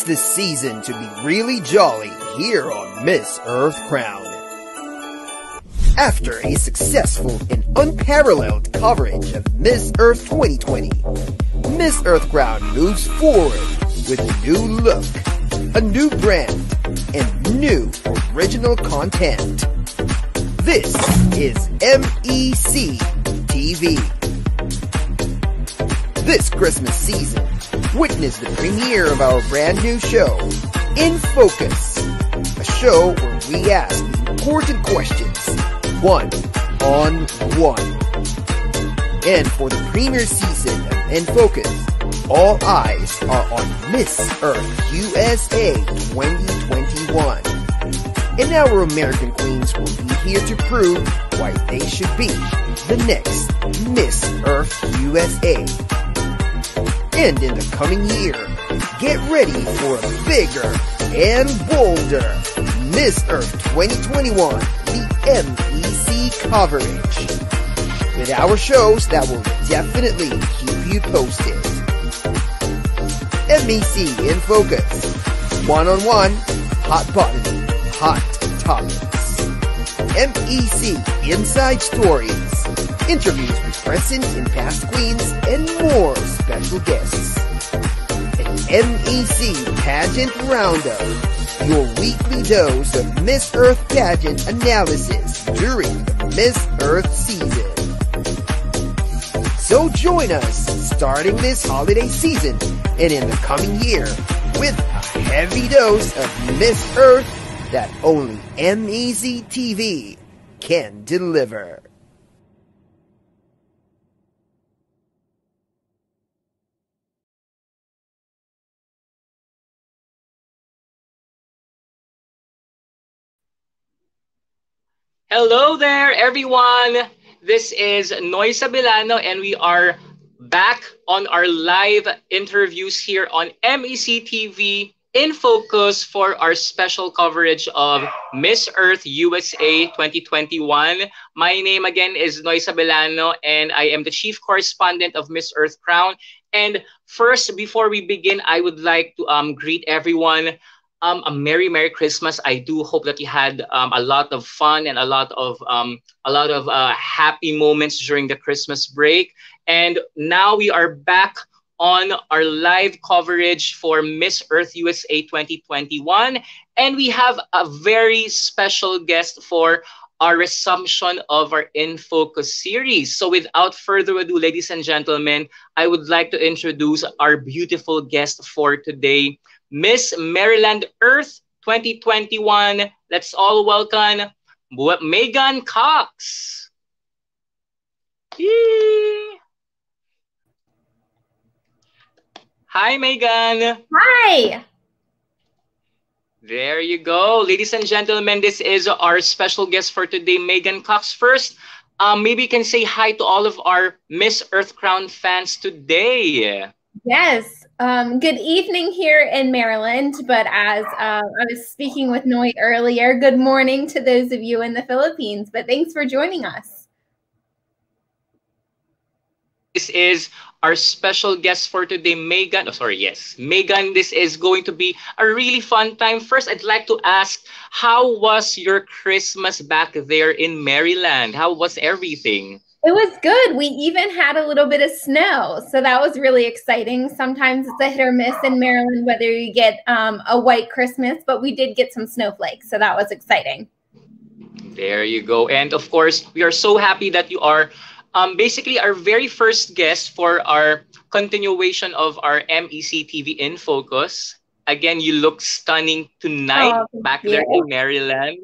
Tis the season to be really jolly here on Miss Earth Crown. After a successful and unparalleled coverage of Miss Earth 2020, Miss Earth Crown moves forward with a new look, a new brand, and new original content. This is MEC TV. This Christmas season, witness the premiere of our brand new show, In Focus, a show where we ask important questions, one on one. And for the premiere season of In Focus, all eyes are on Miss Earth USA 2021. And our American queens will be here to prove why they should be the next Miss Earth USA. And in the coming year, get ready for a bigger and bolder Miss Earth 2021, the MEC coverage. With our shows that will definitely keep you posted. MEC in focus. One-on-one, hot button, hot topics. MEC Inside Stories. Interviews with present and past queens and more special guests. An MEC Pageant Roundup. Your weekly dose of Miss Earth pageant analysis during the Miss Earth season. So join us starting this holiday season and in the coming year with a heavy dose of Miss Earth that only MEC TV can deliver. Hello there, everyone. This is Noy Sabilano, and we are back on our live interviews here on MEC TV in focus for our special coverage of Miss Earth USA 2021. My name again is Noy Sabelano and I am the chief correspondent of Miss Earth Crown. And first, before we begin, I would like to um, greet everyone um, a merry merry christmas. I do hope that you had um, a lot of fun and a lot of um, a lot of uh, happy moments during the christmas break. And now we are back on our live coverage for miss earth usa 2021 and we have a very special guest for our resumption of our in focus series. So without further ado ladies and gentlemen i would like to introduce our beautiful guest for today Miss Maryland Earth 2021. Let's all welcome Megan Cox. Yee. Hi, Megan. Hi. There you go. Ladies and gentlemen, this is our special guest for today, Megan Cox. First, um, maybe you can say hi to all of our Miss Earth Crown fans today. Yes. Um, good evening here in Maryland, but as uh, I was speaking with Noy earlier, good morning to those of you in the Philippines. But thanks for joining us. This is our special guest for today, Megan. Oh, sorry, yes, Megan. This is going to be a really fun time. First, I'd like to ask, how was your Christmas back there in Maryland? How was everything? It was good. We even had a little bit of snow. So that was really exciting. Sometimes it's a hit or miss in Maryland whether you get um, a white Christmas, but we did get some snowflakes. So that was exciting. There you go. And of course, we are so happy that you are um, basically our very first guest for our continuation of our MEC TV in Focus. Again, you look stunning tonight oh, back you. there in Maryland.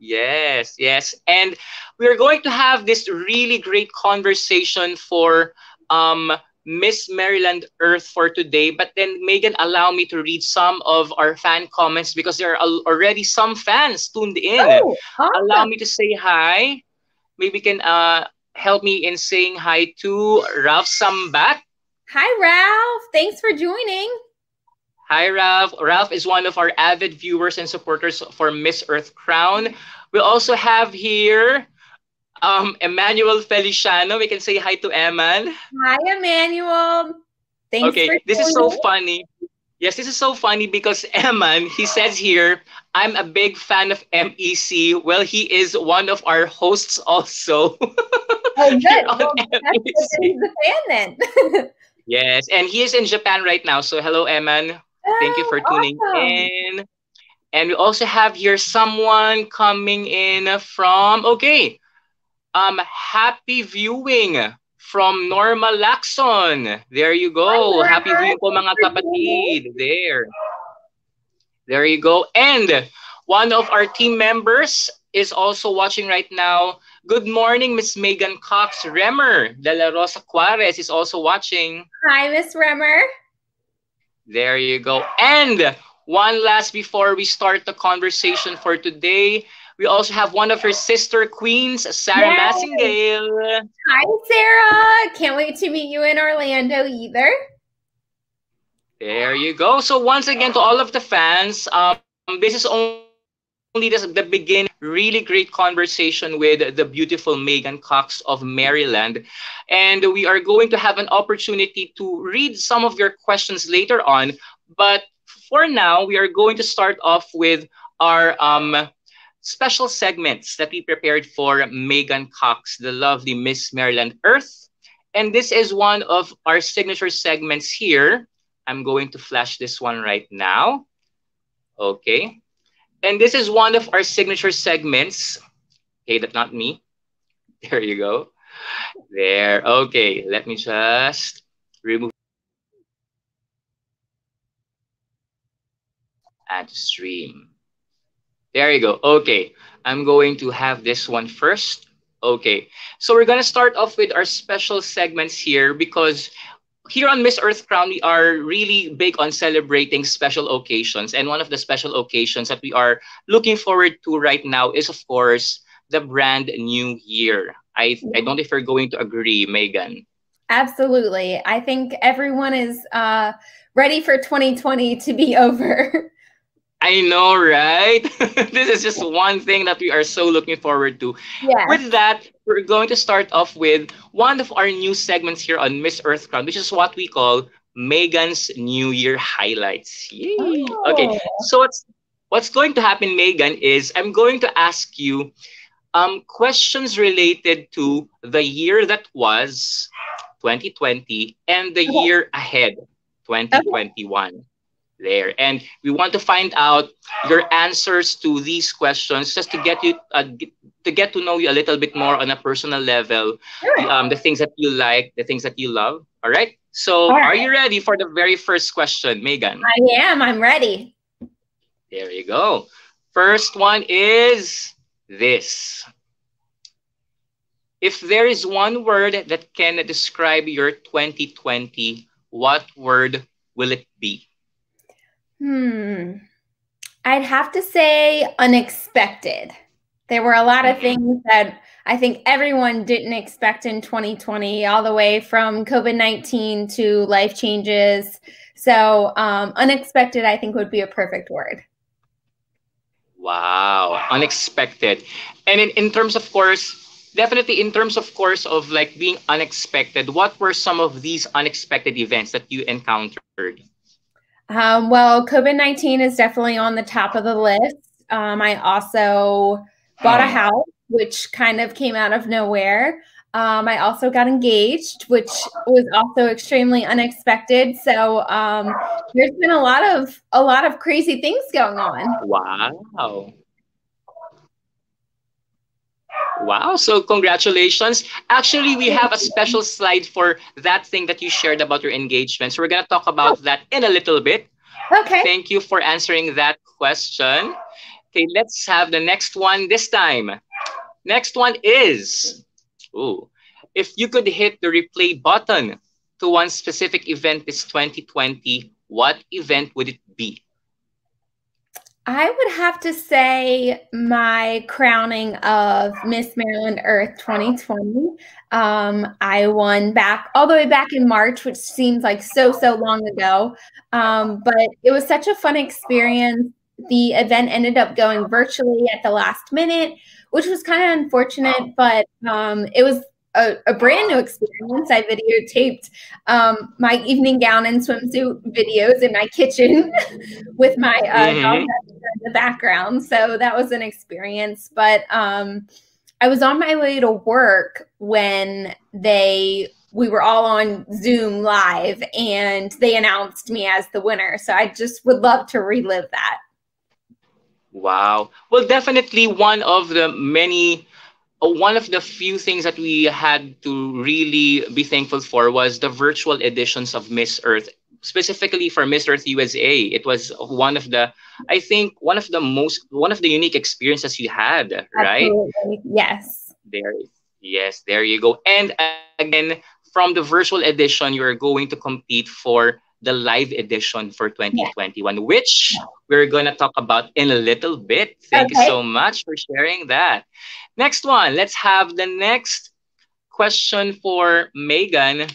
Yes, yes. And we're going to have this really great conversation for um, Miss Maryland Earth for today. But then, Megan, allow me to read some of our fan comments because there are already some fans tuned in. Oh, awesome. Allow me to say hi. Maybe you can uh, help me in saying hi to Ralph Sambat. Hi, Ralph. Thanks for joining. Hi, Ralph. Ralph is one of our avid viewers and supporters for Miss Earth Crown. We also have here um, Emmanuel Feliciano. We can say hi to Eman. Hi, Emmanuel. Thanks okay, this is so funny. Yes, this is so funny because Eman, he says here, I'm a big fan of MEC. Well, he is one of our hosts also. Oh, good. Well, he's a fan then. yes, and he is in Japan right now. So, hello, Eman. Thank you for tuning awesome. in. And we also have here someone coming in from, okay, um, happy viewing from Norma Lacson. There you go. Happy viewing po mga kapatid. There. There you go. And one of our team members is also watching right now. Good morning, Miss Megan Cox. Remer de la Rosa Juarez is also watching. Hi, Miss Remer. There you go. And one last before we start the conversation for today, we also have one of her sister queens, Sarah Yay. Massingale. Hi, Sarah. Can't wait to meet you in Orlando either. There you go. So once again, to all of the fans, um, this is only the beginning. Really great conversation with the beautiful Megan Cox of Maryland. And we are going to have an opportunity to read some of your questions later on. But for now, we are going to start off with our um, special segments that we prepared for Megan Cox, the lovely Miss Maryland Earth. And this is one of our signature segments here I'm going to flash this one right now. Okay. And this is one of our signature segments. Okay, that's not me. There you go. There. Okay, let me just remove add stream. There you go. Okay, I'm going to have this one first. Okay, so we're going to start off with our special segments here because here on Miss Earth Crown, we are really big on celebrating special occasions. And one of the special occasions that we are looking forward to right now is, of course, the brand new year. I, I don't know if you're going to agree, Megan. Absolutely. I think everyone is uh, ready for 2020 to be over. I know, right? this is just one thing that we are so looking forward to. Yeah. With that, we're going to start off with one of our new segments here on Miss Earth Crown, which is what we call Megan's New Year highlights. Yay! Oh. Okay, so what's what's going to happen, Megan, is I'm going to ask you um, questions related to the year that was 2020 and the okay. year ahead, 2021. Okay there. And we want to find out your answers to these questions just to get you uh, to get to know you a little bit more on a personal level, sure. um, the things that you like, the things that you love. All right. So, All right. are you ready for the very first question, Megan? I am. I'm ready. There you go. First one is this. If there is one word that can describe your 2020, what word will it be? Hmm. I'd have to say unexpected. There were a lot of things that I think everyone didn't expect in 2020, all the way from COVID 19 to life changes. So, um, unexpected, I think, would be a perfect word. Wow, unexpected. And in, in terms, of course, definitely in terms, of course, of like being unexpected, what were some of these unexpected events that you encountered? Um, well, COVID 19 is definitely on the top of the list. Um, I also bought a hmm. house, which kind of came out of nowhere. Um, I also got engaged, which was also extremely unexpected. So um, there's been a lot of a lot of crazy things going on. Wow. Wow, so congratulations. Actually, we have a special slide for that thing that you shared about your engagement. So we're going to talk about oh. that in a little bit. Okay. Thank you for answering that question. Okay, let's have the next one this time. Next one is, ooh, if you could hit the replay button to one specific event this 2020, what event would it be? I would have to say my crowning of Miss Maryland Earth 2020. Um, I won back all the way back in March, which seems like so, so long ago. Um, but it was such a fun experience. The event ended up going virtually at the last minute, which was kind of unfortunate, but um, it was a, a, brand new experience. I videotaped um, my evening gown and swimsuit videos in my kitchen with my uh, mm-hmm. in the background. So that was an experience. But um, I was on my way to work when they we were all on Zoom live and they announced me as the winner. So I just would love to relive that. Wow. Well, definitely one of the many uh, one of the few things that we had to really be thankful for was the virtual editions of Miss Earth, specifically for Miss Earth USA. It was one of the, I think, one of the most, one of the unique experiences you had, right? Absolutely. Yes. There, yes, there you go. And again, from the virtual edition, you're going to compete for the live edition for 2021, yeah. which we're going to talk about in a little bit. Thank okay. you so much for sharing that. Next one, let's have the next question for Megan.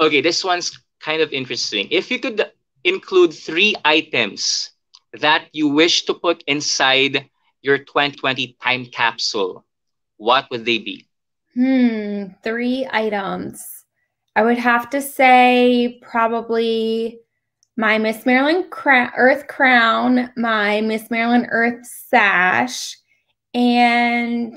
Okay, this one's kind of interesting. If you could include three items that you wish to put inside your 2020 time capsule, what would they be? Hmm, three items. I would have to say probably my Miss Maryland Earth crown, my Miss Maryland Earth sash, and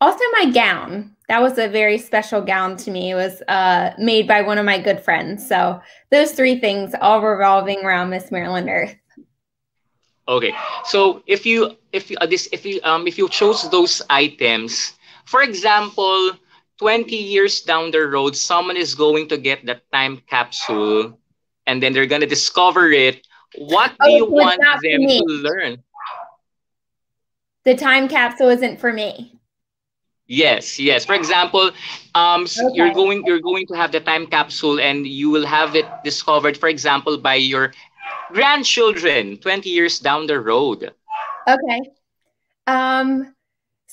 also my gown. That was a very special gown to me. It was uh, made by one of my good friends. So those three things all revolving around Miss Maryland Earth. Okay, so if you if you uh, this if you um if you chose those items, for example, 20 years down the road, someone is going to get that time capsule and then they're going to discover it. What do oh, you want them to learn? The time capsule isn't for me. Yes, yes. For example, um, okay. you're going you're going to have the time capsule and you will have it discovered, for example, by your grandchildren 20 years down the road. Okay. Um,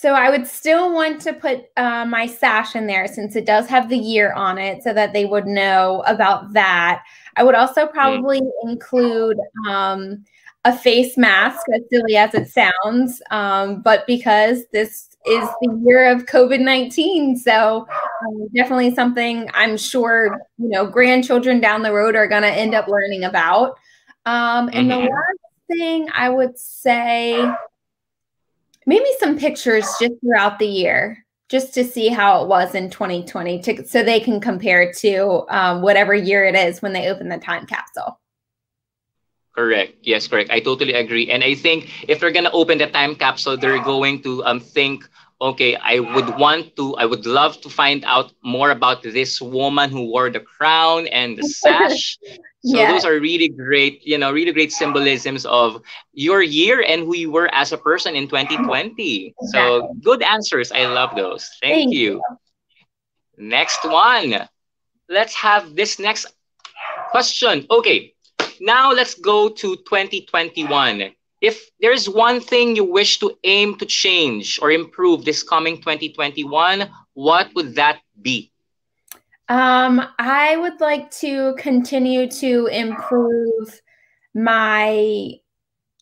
so I would still want to put uh, my sash in there since it does have the year on it so that they would know about that. I would also mm. probably mm. include um, a face mask, as silly as it sounds, um, but because this is the year of COVID 19. So, um, definitely something I'm sure, you know, grandchildren down the road are going to end up learning about. Um, and mm-hmm. the last thing I would say, maybe some pictures just throughout the year just to see how it was in 2020 to, so they can compare to um, whatever year it is when they open the time capsule. Correct. Yes correct. I totally agree. And i think if they're going to open the time capsule they're going to um, think okay, I would want to, I would love to find out more about this woman who wore the crown and the sash. So yeah. those are really great, you know, really great symbolisms of your year and who you were as a person in 2020. Exactly. So good answers. I love those. Thank, Thank you. you. Next one. Let's have this next question. Okay, now let's go to 2021 if there's one thing you wish to aim to change or improve this coming 2021, what would that be? Um, I would like to continue to improve my,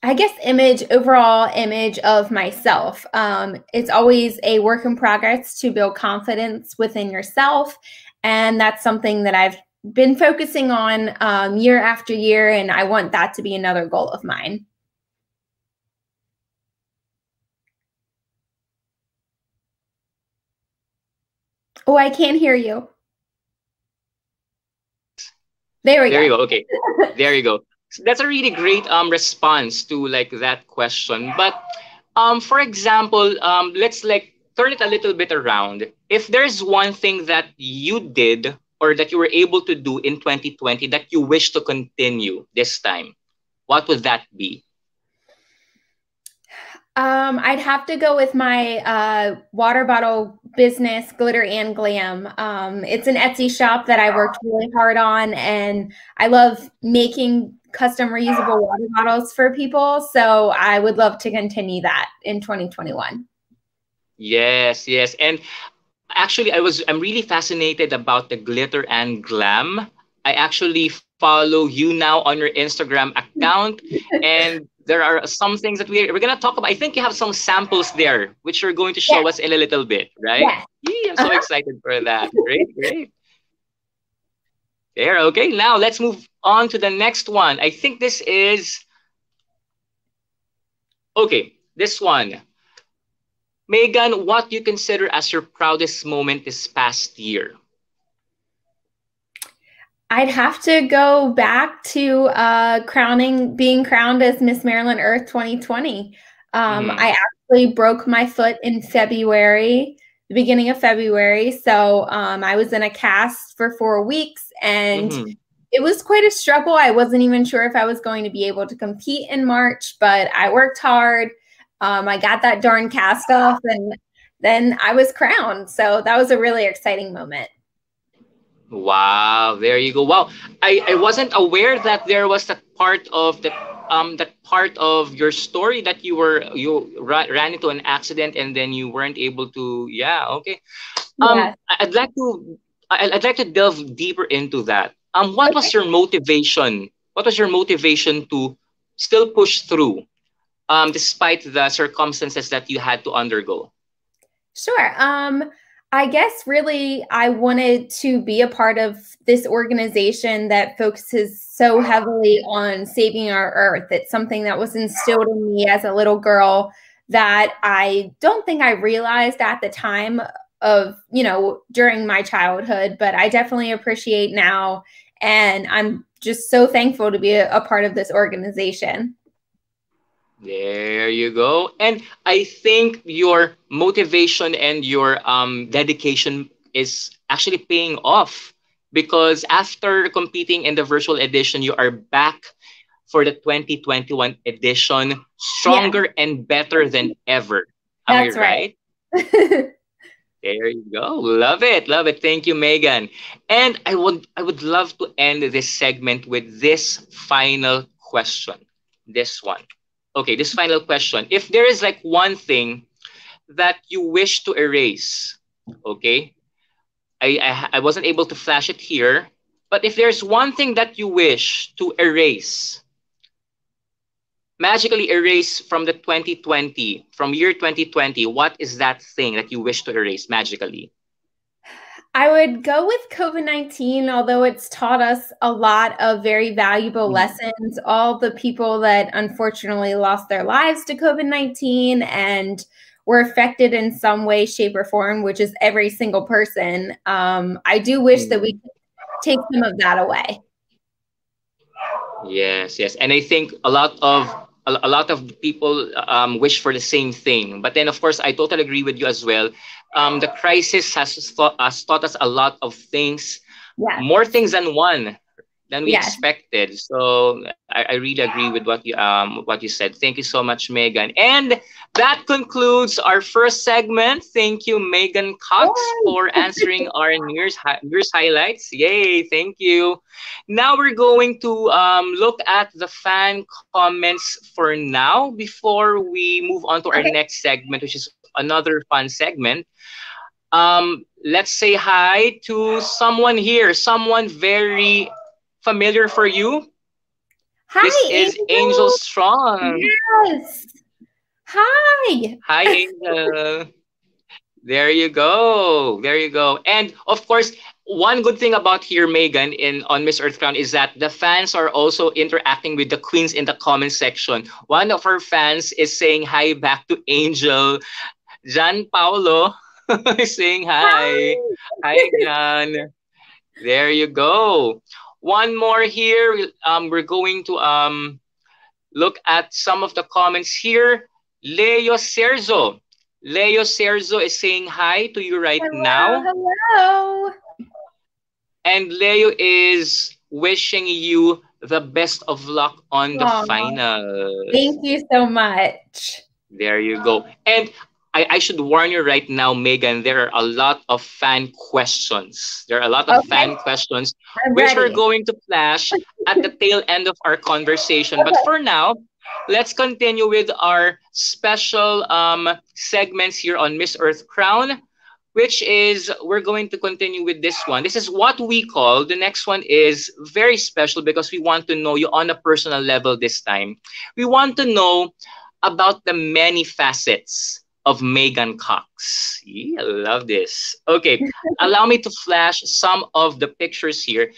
I guess, image, overall image of myself. Um, it's always a work in progress to build confidence within yourself. And that's something that I've been focusing on um, year after year. And I want that to be another goal of mine. Oh, I can't hear you. There we there go. you go. Okay. there you go. That's a really great um response to like that question. But um for example, um let's like turn it a little bit around. If there's one thing that you did or that you were able to do in 2020 that you wish to continue this time, what would that be? Um, I'd have to go with my uh, water bottle business, Glitter and Glam. Um, it's an Etsy shop that I worked really hard on, and I love making custom reusable water bottles for people. So I would love to continue that in 2021. Yes, yes. And actually, I was I'm really fascinated about the Glitter and Glam. I actually follow you now on your Instagram account. and there are some things that we're, we're going to talk about. I think you have some samples there, which you're going to show us in a little bit, right? Yeah. Yee, I'm so uh-huh. excited for that. Great, great. There, okay. Now let's move on to the next one. I think this is, okay, this one. Megan, what you consider as your proudest moment this past year? I'd have to go back to uh, crowning, being crowned as Miss Maryland Earth 2020. Um, mm. I actually broke my foot in February, the beginning of February. So um, I was in a cast for four weeks and mm-hmm. it was quite a struggle. I wasn't even sure if I was going to be able to compete in March, but I worked hard. Um, I got that darn cast off and then I was crowned. So that was a really exciting moment. Wow, there you go. Wow, I, I wasn't aware that there was that part of the um that part of your story that you were you ra- ran into an accident and then you weren't able to. Yeah, okay. Um, yeah. I'd like to I'd like to delve deeper into that. Um, what okay. was your motivation? What was your motivation to still push through, um, despite the circumstances that you had to undergo? Sure. Um, I guess really I wanted to be a part of this organization that focuses so heavily on saving our earth. It's something that was instilled in me as a little girl that I don't think I realized at the time of, you know, during my childhood, but I definitely appreciate now. And I'm just so thankful to be a, a part of this organization. There you go. And I think your motivation and your um, dedication is actually paying off because after competing in the virtual edition, you are back for the 2021 edition stronger yeah. and better than ever. Am That's I right? right? there you go. Love it. Love it. Thank you, Megan. And I would I would love to end this segment with this final question. This one okay, this final question. If there is like one thing that you wish to erase, okay, I, I, I wasn't able to flash it here, but if there's one thing that you wish to erase, magically erase from the 2020, from year 2020, what is that thing that you wish to erase magically? I would go with COVID 19, although it's taught us a lot of very valuable mm-hmm. lessons. All the people that unfortunately lost their lives to COVID 19 and were affected in some way, shape, or form, which is every single person. Um, I do wish that we mm-hmm. could take some of that away. Yes, yes. And I think a lot of a, a lot of people um, wish for the same thing. But then, of course, I totally agree with you as well um, the crisis has taught, has taught us a lot of things, yeah. more things than one than we expected. So I, I, really agree with what you um what you said. Thank you so much, Megan. And that concludes our first segment. Thank you, Megan Cox, Yay. for answering our news news highlights. Yay! Thank you. Now we're going to um, look at the fan comments for now before we move on to our okay. next segment, which is another fun segment. Um, let's say hi to someone here, someone very familiar for you. Hi, this is Angel, Angel Strong. Yes. Hi. Hi, Angel. there you go. There you go. And of course, one good thing about here, Megan, in on Miss Earth Crown is that the fans are also interacting with the queens in the comment section. One of her fans is saying hi back to Angel. Jan Paulo saying hi. Hi, hi Jan. There you go. One more here. Um, we're going to um, look at some of the comments here. Leo Serzo. Leo Serzo is saying hi to you right hello, now. Hello. And Leo is wishing you the best of luck on the Aww. final. Thank you so much. There you go. And I, I should warn you right now, Megan, there are a lot of fan questions. There are a lot of okay. fan questions, I'm which ready. we're going to flash at the tail end of our conversation. Okay. But for now, let's continue with our special um, segments here on Miss Earth Crown. which is we're going to continue with this one. This is what we call the next one is very special because we want to know you on a personal level this time. We want to know about the many facets of Megan Cox. Yeah, I love this. Okay, allow me to flash some of the pictures here.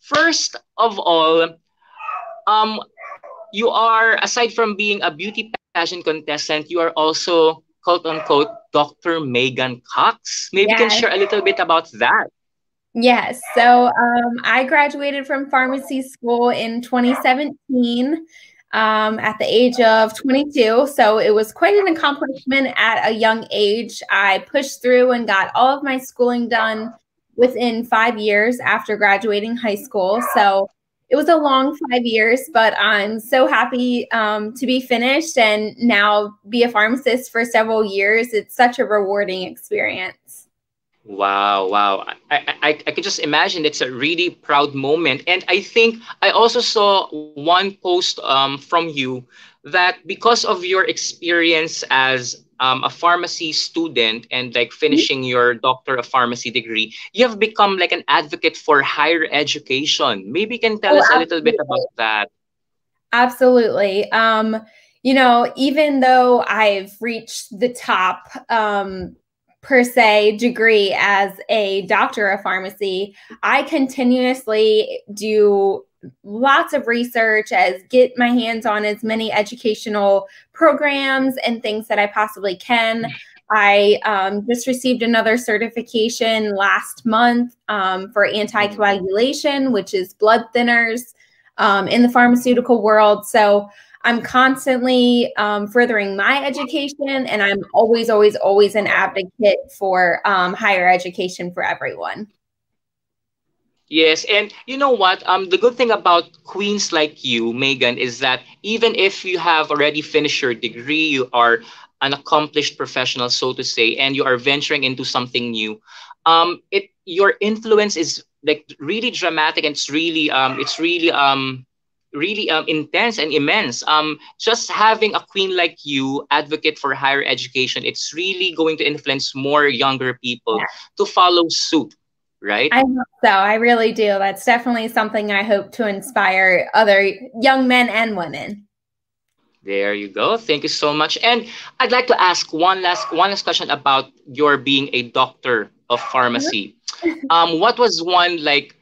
First of all, um, you are aside from being a beauty pageant contestant, you are also quote unquote Dr. Megan Cox. Maybe yes. you can share a little bit about that. Yes. So um, I graduated from pharmacy school in 2017 um, at the age of 22. So it was quite an accomplishment at a young age. I pushed through and got all of my schooling done within five years after graduating high school. So it was a long five years, but I'm so happy um, to be finished and now be a pharmacist for several years. It's such a rewarding experience. Wow, wow. I, I, I can just imagine it's a really proud moment. And I think I also saw one post um, from you that because of your experience as um, a pharmacy student and like finishing your doctor of pharmacy degree, you have become like an advocate for higher education. Maybe you can tell oh, us a little bit about that. Absolutely. Um, you know, even though I've reached the top um, per se degree as a doctor of pharmacy, I continuously do lots of research as get my hands on as many educational programs and things that I possibly can. I um, just received another certification last month um, for anticoagulation, which is blood thinners um, in the pharmaceutical world. So I'm constantly um, furthering my education, and I'm always, always, always an advocate for um, higher education for everyone. Yes, and you know what? Um, the good thing about queens like you, Megan, is that even if you have already finished your degree, you are an accomplished professional, so to say, and you are venturing into something new. Um, it your influence is like really dramatic, and it's really um, it's really um, really um, intense and immense. Um, just having a queen like you advocate for higher education, it's really going to influence more younger people to follow suit right? I hope so. I really do. That's definitely something I hope to inspire other young men and women. There you go. Thank you so much. And I'd like to ask one last one last question about your being a doctor of pharmacy. um, what was one like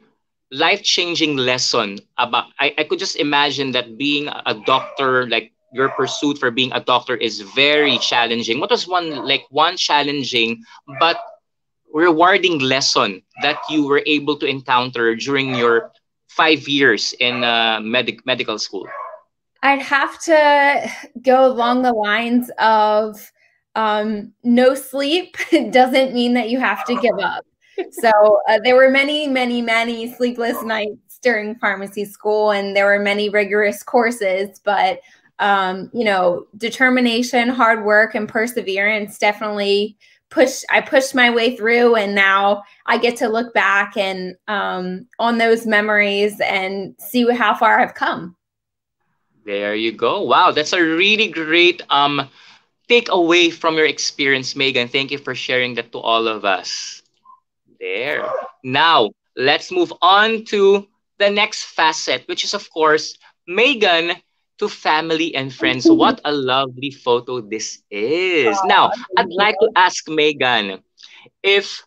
life-changing lesson about I, I could just imagine that being a doctor, like your pursuit for being a doctor is very challenging. What was one like one challenging but rewarding lesson that you were able to encounter during your five years in uh, medic medical school? I'd have to go along the lines of um, no sleep doesn't mean that you have to give up. So uh, there were many, many, many sleepless nights during pharmacy school, and there were many rigorous courses. But um, you know, determination, hard work, and perseverance definitely push I pushed my way through and now I get to look back and um, on those memories and see how far I've come. There you go. Wow, that's a really great um takeaway from your experience, Megan. Thank you for sharing that to all of us. There. Now, let's move on to the next facet, which is of course Megan to family and friends. what a lovely photo this is. Now, I'd like to ask Megan if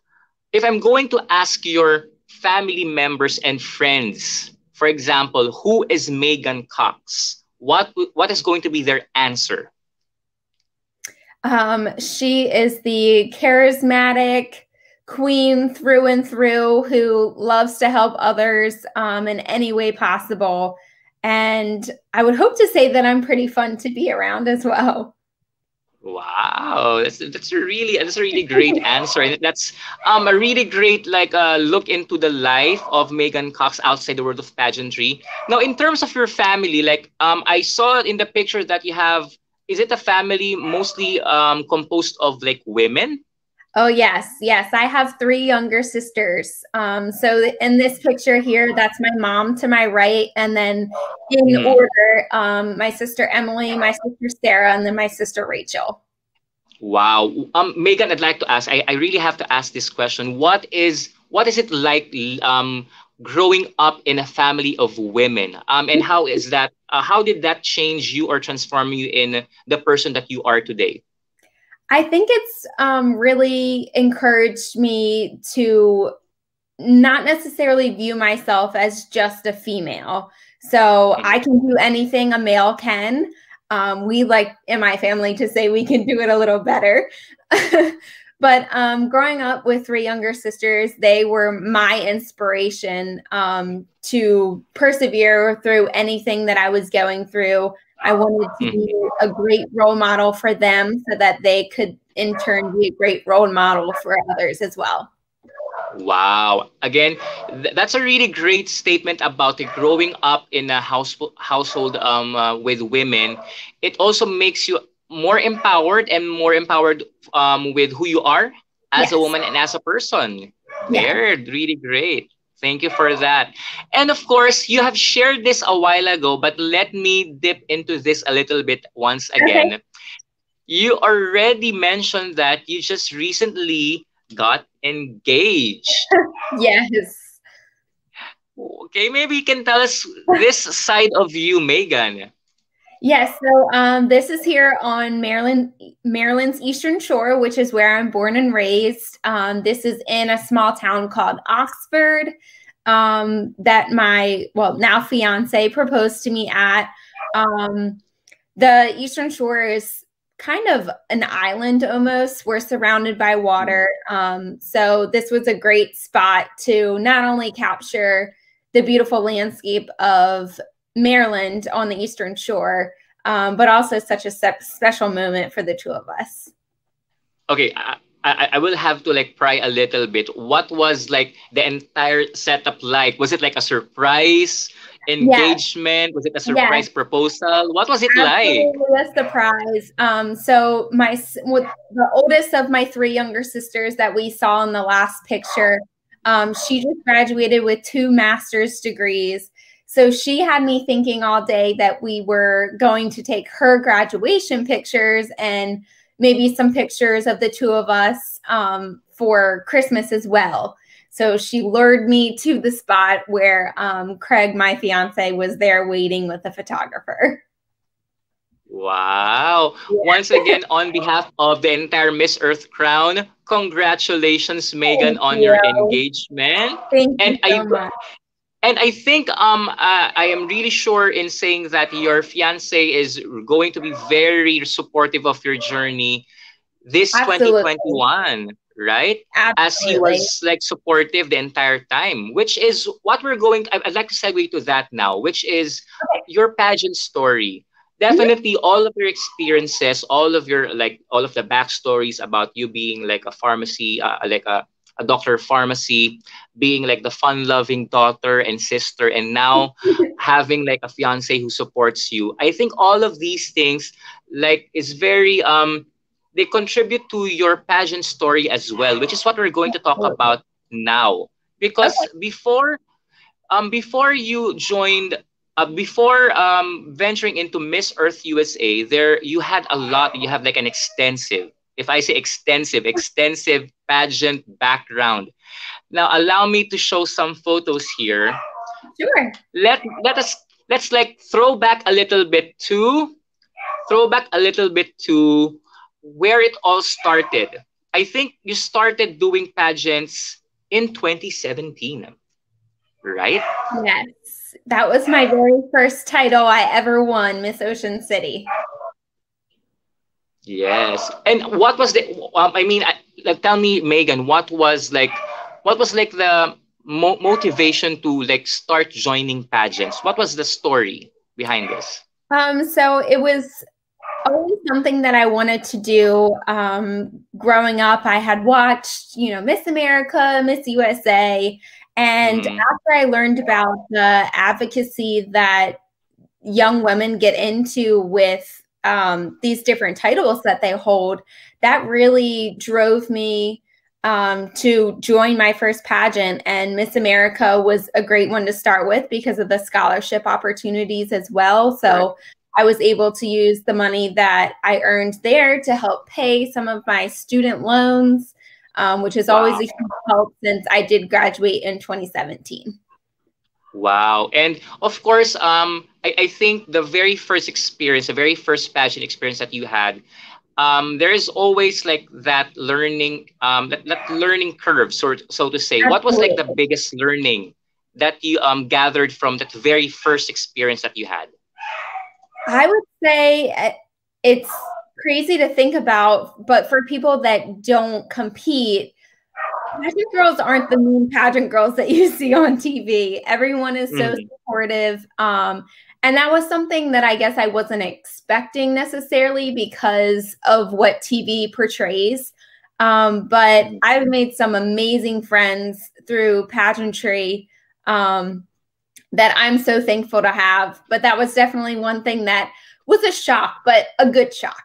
if I'm going to ask your family members and friends, for example, who is Megan Cox? What what is going to be their answer? Um, she is the charismatic queen through and through who loves to help others um, in any way possible and I would hope to say that I'm pretty fun to be around as well. Wow, that's that's a really that's a really great answer, and that's um a really great like uh look into the life of Megan Cox outside the world of pageantry. Now, in terms of your family, like um I saw in the picture that you have, is it a family mostly um composed of like women? Oh yes, yes. I have three younger sisters. Um, so in this picture here, that's my mom to my right, and then in mm. order, um, my sister Emily, my sister Sarah, and then my sister Rachel. Wow. Um, Megan, I'd like to ask, I, I really have to ask this question. What is what is it like um, growing up in a family of women? Um, and how is that, uh, how did that change you or transform you in the person that you are today? I think it's um, really encouraged me to not necessarily view myself as just a female. So I can do anything a male can. Um, we like in my family to say we can do it a little better. but um, growing up with three younger sisters, they were my inspiration um, to persevere through anything that I was going through. I wanted to be a great role model for them so that they could, in turn, be a great role model for others as well. Wow. Again, th- that's a really great statement about the growing up in a house- household um, uh, with women. It also makes you more empowered and more empowered um, with who you are as yes. a woman and as a person. Yeah. They're really great. Thank you for that. And of course, you have shared this a while ago, but let me dip into this a little bit once again. Okay. You already mentioned that you just recently got engaged. yes. Okay, maybe you can tell us this side of you, Megan. Yes, so um, this is here on Maryland, Maryland's Eastern Shore, which is where I'm born and raised. Um, this is in a small town called Oxford um, that my well now fiance proposed to me at. Um, the Eastern Shore is kind of an island almost. We're surrounded by water. Um, so this was a great spot to not only capture the beautiful landscape of Maryland on the Eastern Shore, um, but also such a special moment for the two of us. Okay, I, I, I will have to like pry a little bit. What was like the entire setup like? Was it like a surprise? engagement? Was it a surprise proposal? What was it Absolutely like? A surprise. Um, so my with the oldest of my three younger sisters that we saw in the last picture, um, she just graduated with two master's degrees. So she had me thinking all day that we were going to take her graduation pictures and maybe some pictures of the two of us um, for Christmas as well. So she lured me to the spot where um, Craig, my fiance, was there waiting with the photographer. Wow. Yeah. Once again, on behalf of the entire Miss Earth Crown, congratulations, Megan, Thank on you. your engagement. Thank and you so I, much. And I think um uh, I am really sure in saying that your fiance is going to be very supportive of your journey this Absolutely. 2021 right? Absolutely. As he was like supportive the entire time, which is what we're going. I'd like to segue to that now, which is okay. your pageant story. Definitely, mm-hmm. all of your experiences, all of your like, all of the backstories about you being like a pharmacy, uh, like a a doctor of pharmacy, being like the fun-loving daughter and sister, and now having like a fiance who supports you. I think all of these things like is very um they contribute to your pageant story as well, which is what we're going to talk about now. Because okay. before, um, before you joined, uh, before um, venturing into Miss Earth USA, there you had a lot. You have like an extensive, if I say extensive, extensive pageant background. Now, allow me to show some photos here. Sure. Let let us let's like throw back a little bit to throw back a little bit to where it all started. I think you started doing pageants in 2017, right? Yes. That was my very first title I ever won, Miss Ocean City. Yes. And what was the um, I mean, like tell me Megan, what was like what was like the mo- motivation to like start joining pageants? What was the story behind this? Um so it was always something that I wanted to do. Um, growing up, I had watched, you know, Miss America, Miss USA. And mm. after I learned about the advocacy that young women get into with um, these different titles that they hold, that really drove me um, to join my first pageant. And Miss America was a great one to start with because of the scholarship opportunities as well. So I was able to use the money that I earned there to help pay some of my student loans, um, which is wow. always a huge help since I did graduate in 2017. Wow. And of course, um, I, I think the very first experience, the very first pageant experience that you had, um, there is always like that learning, um, that, that learning curve, so, so to say. Absolutely. What was like the biggest learning that you um, gathered from that very first experience that you had? I would say uh, it's crazy to think about, but for people that don't compete, pageant girls aren't the mean pageant girls that you see on TV. Everyone is so mm-hmm. supportive. Um, and that was something that I guess I wasn't expecting necessarily because of what TV portrays. Um, but. I've made some amazing friends through pageantry um, that I'm so thankful to have. But that was definitely one thing that was a shock, but a good shock.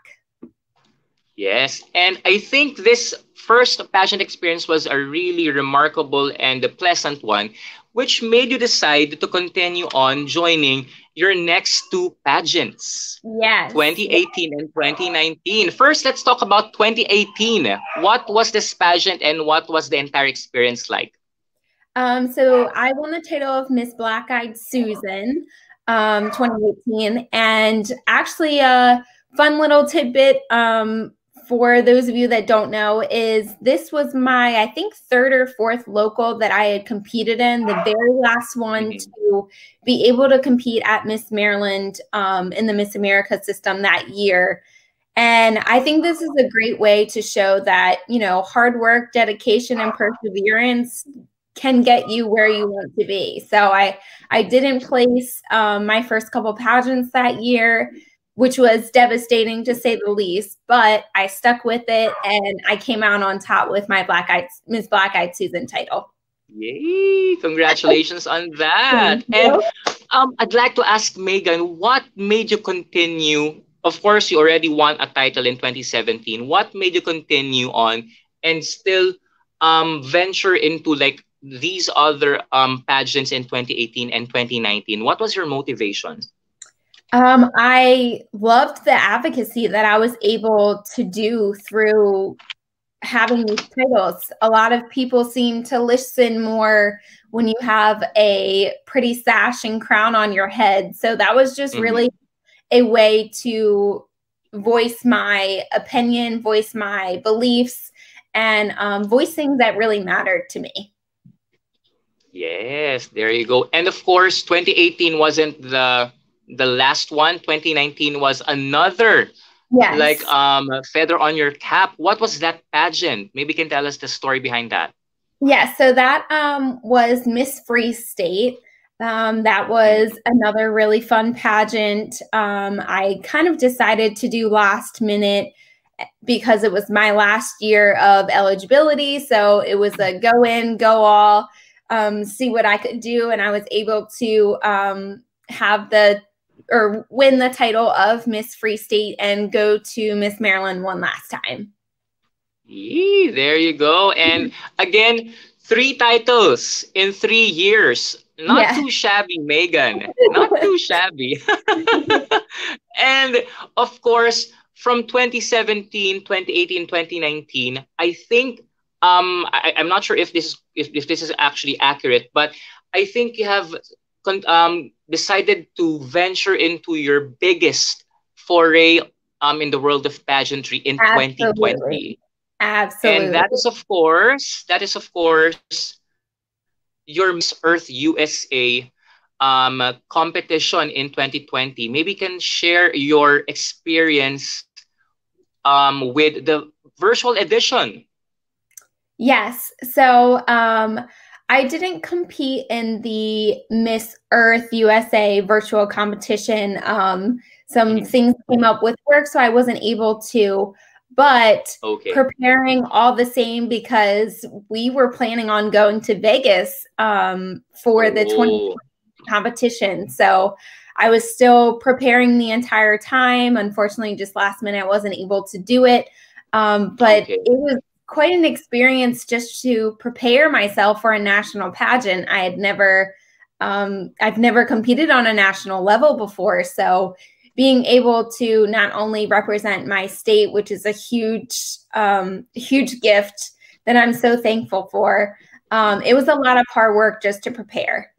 Yes. And I think this first pageant experience was a really remarkable and a pleasant one, which made you decide to continue on joining your next two pageants. Yes. 2018 and 2019. First, let's talk about 2018. What was this pageant and what was the entire experience like? Um, so I won the title of Miss Black Eyed Susan um, 2018. And actually, a fun little tidbit um, for those of you that don't know is this was my i think third or fourth local that i had competed in. The very last one mm-hmm. to be able to compete at miss maryland um, in the miss america system that year. And i think this is a great way to show that you know hard work dedication and perseverance can get you where you want to be. So i i didn't place um, my first couple pageants that year which was devastating to say the least. But I stuck with it and I came out on top with my Black Eyed Miss Black Eyed Susan title. Yay! Congratulations on that. and um, I'd like to ask Megan, what made you continue? Of course, you already won a title in 2017. What made you continue on and still um, venture into like these other um, pageants in 2018 and 2019? What was your motivation? Um, I loved the advocacy that I was able to do through having these titles. A lot of people seem to listen more when you have a pretty sash and crown on your head. So that was just mm-hmm. really a way to voice my opinion, voice my beliefs, and um, voice things that really mattered to me. Yes, there you go. And of course, 2018 wasn't the the last one 2019 was another yes. like um feather on your cap. What was that pageant? Maybe you can tell us the story behind that. Yeah so that um was miss free state. Um, that was another really fun pageant. Um, i kind of decided to do last minute because it was my last year of eligibility so it was a go in go all um, see what i could do and i was able to um, have the or win the title of Miss Free State and go to Miss Maryland one last time. Yee, there you go. And again, three titles in three years. Not yeah. too shabby, Megan. Not too shabby. and of course, from 2017, 2018, 2019, I think um, I, am not sure if this if, if this is actually accurate, but I think you have um, decided to venture into your biggest foray um, in the world of pageantry in Absolutely. 2020. Absolutely. And that is, of course, that is, of course, your Miss Earth USA um, competition in 2020. Maybe you can share your experience um, with the virtual edition. Yes. So, um, I didn't compete in the Miss Earth USA virtual competition. Um, some mm-hmm. things came up with work, so I wasn't able to. But okay. preparing all the same because we were planning on going to Vegas um, for the 20 competition. So I was still preparing the entire time. Unfortunately, just last minute, I wasn't able to do it. Um, but okay. it was quite an experience just to prepare myself for a national pageant. I had never, um, I've never competed on a national level before, so being able to not only represent my state, which is a huge, um, huge gift that I'm so thankful for. Um, it was a lot of hard work just to prepare.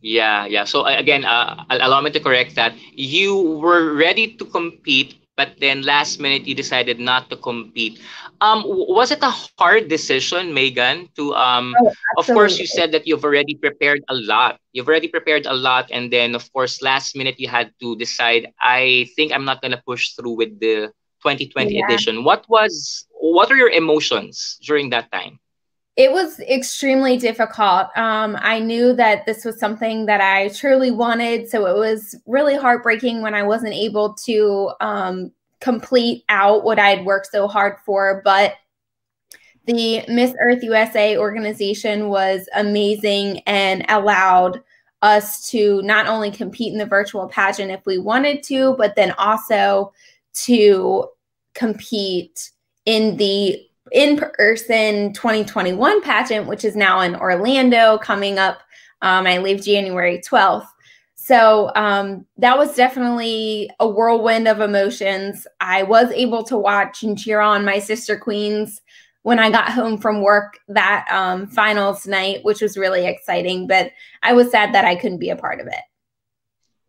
Yeah, yeah. So again, uh, allow me to correct that. You were ready to compete, but then last minute you decided not to compete. Um, was it a hard decision, Megan? To um, oh, of course, you said that you've already prepared a lot. You've already prepared a lot, and then of course, last minute you had to decide. I think I'm not gonna push through with the 2020 yeah. edition. What was what are your emotions during that time? It was extremely difficult. Um, I knew that this was something that I truly wanted, so it was really heartbreaking when I wasn't able to um, complete out what I had worked so hard for. But the Miss Earth USA organization was amazing and allowed us to not only compete in the virtual pageant if we wanted to, but then also to compete in the in person 2021 pageant, which is now in Orlando coming up. Um, I leave January 12th. So um, that was definitely a whirlwind of emotions. I was able to watch and cheer on my sister queens when I got home from work that um, finals night, which was really exciting. But I was sad that I couldn't be a part of it.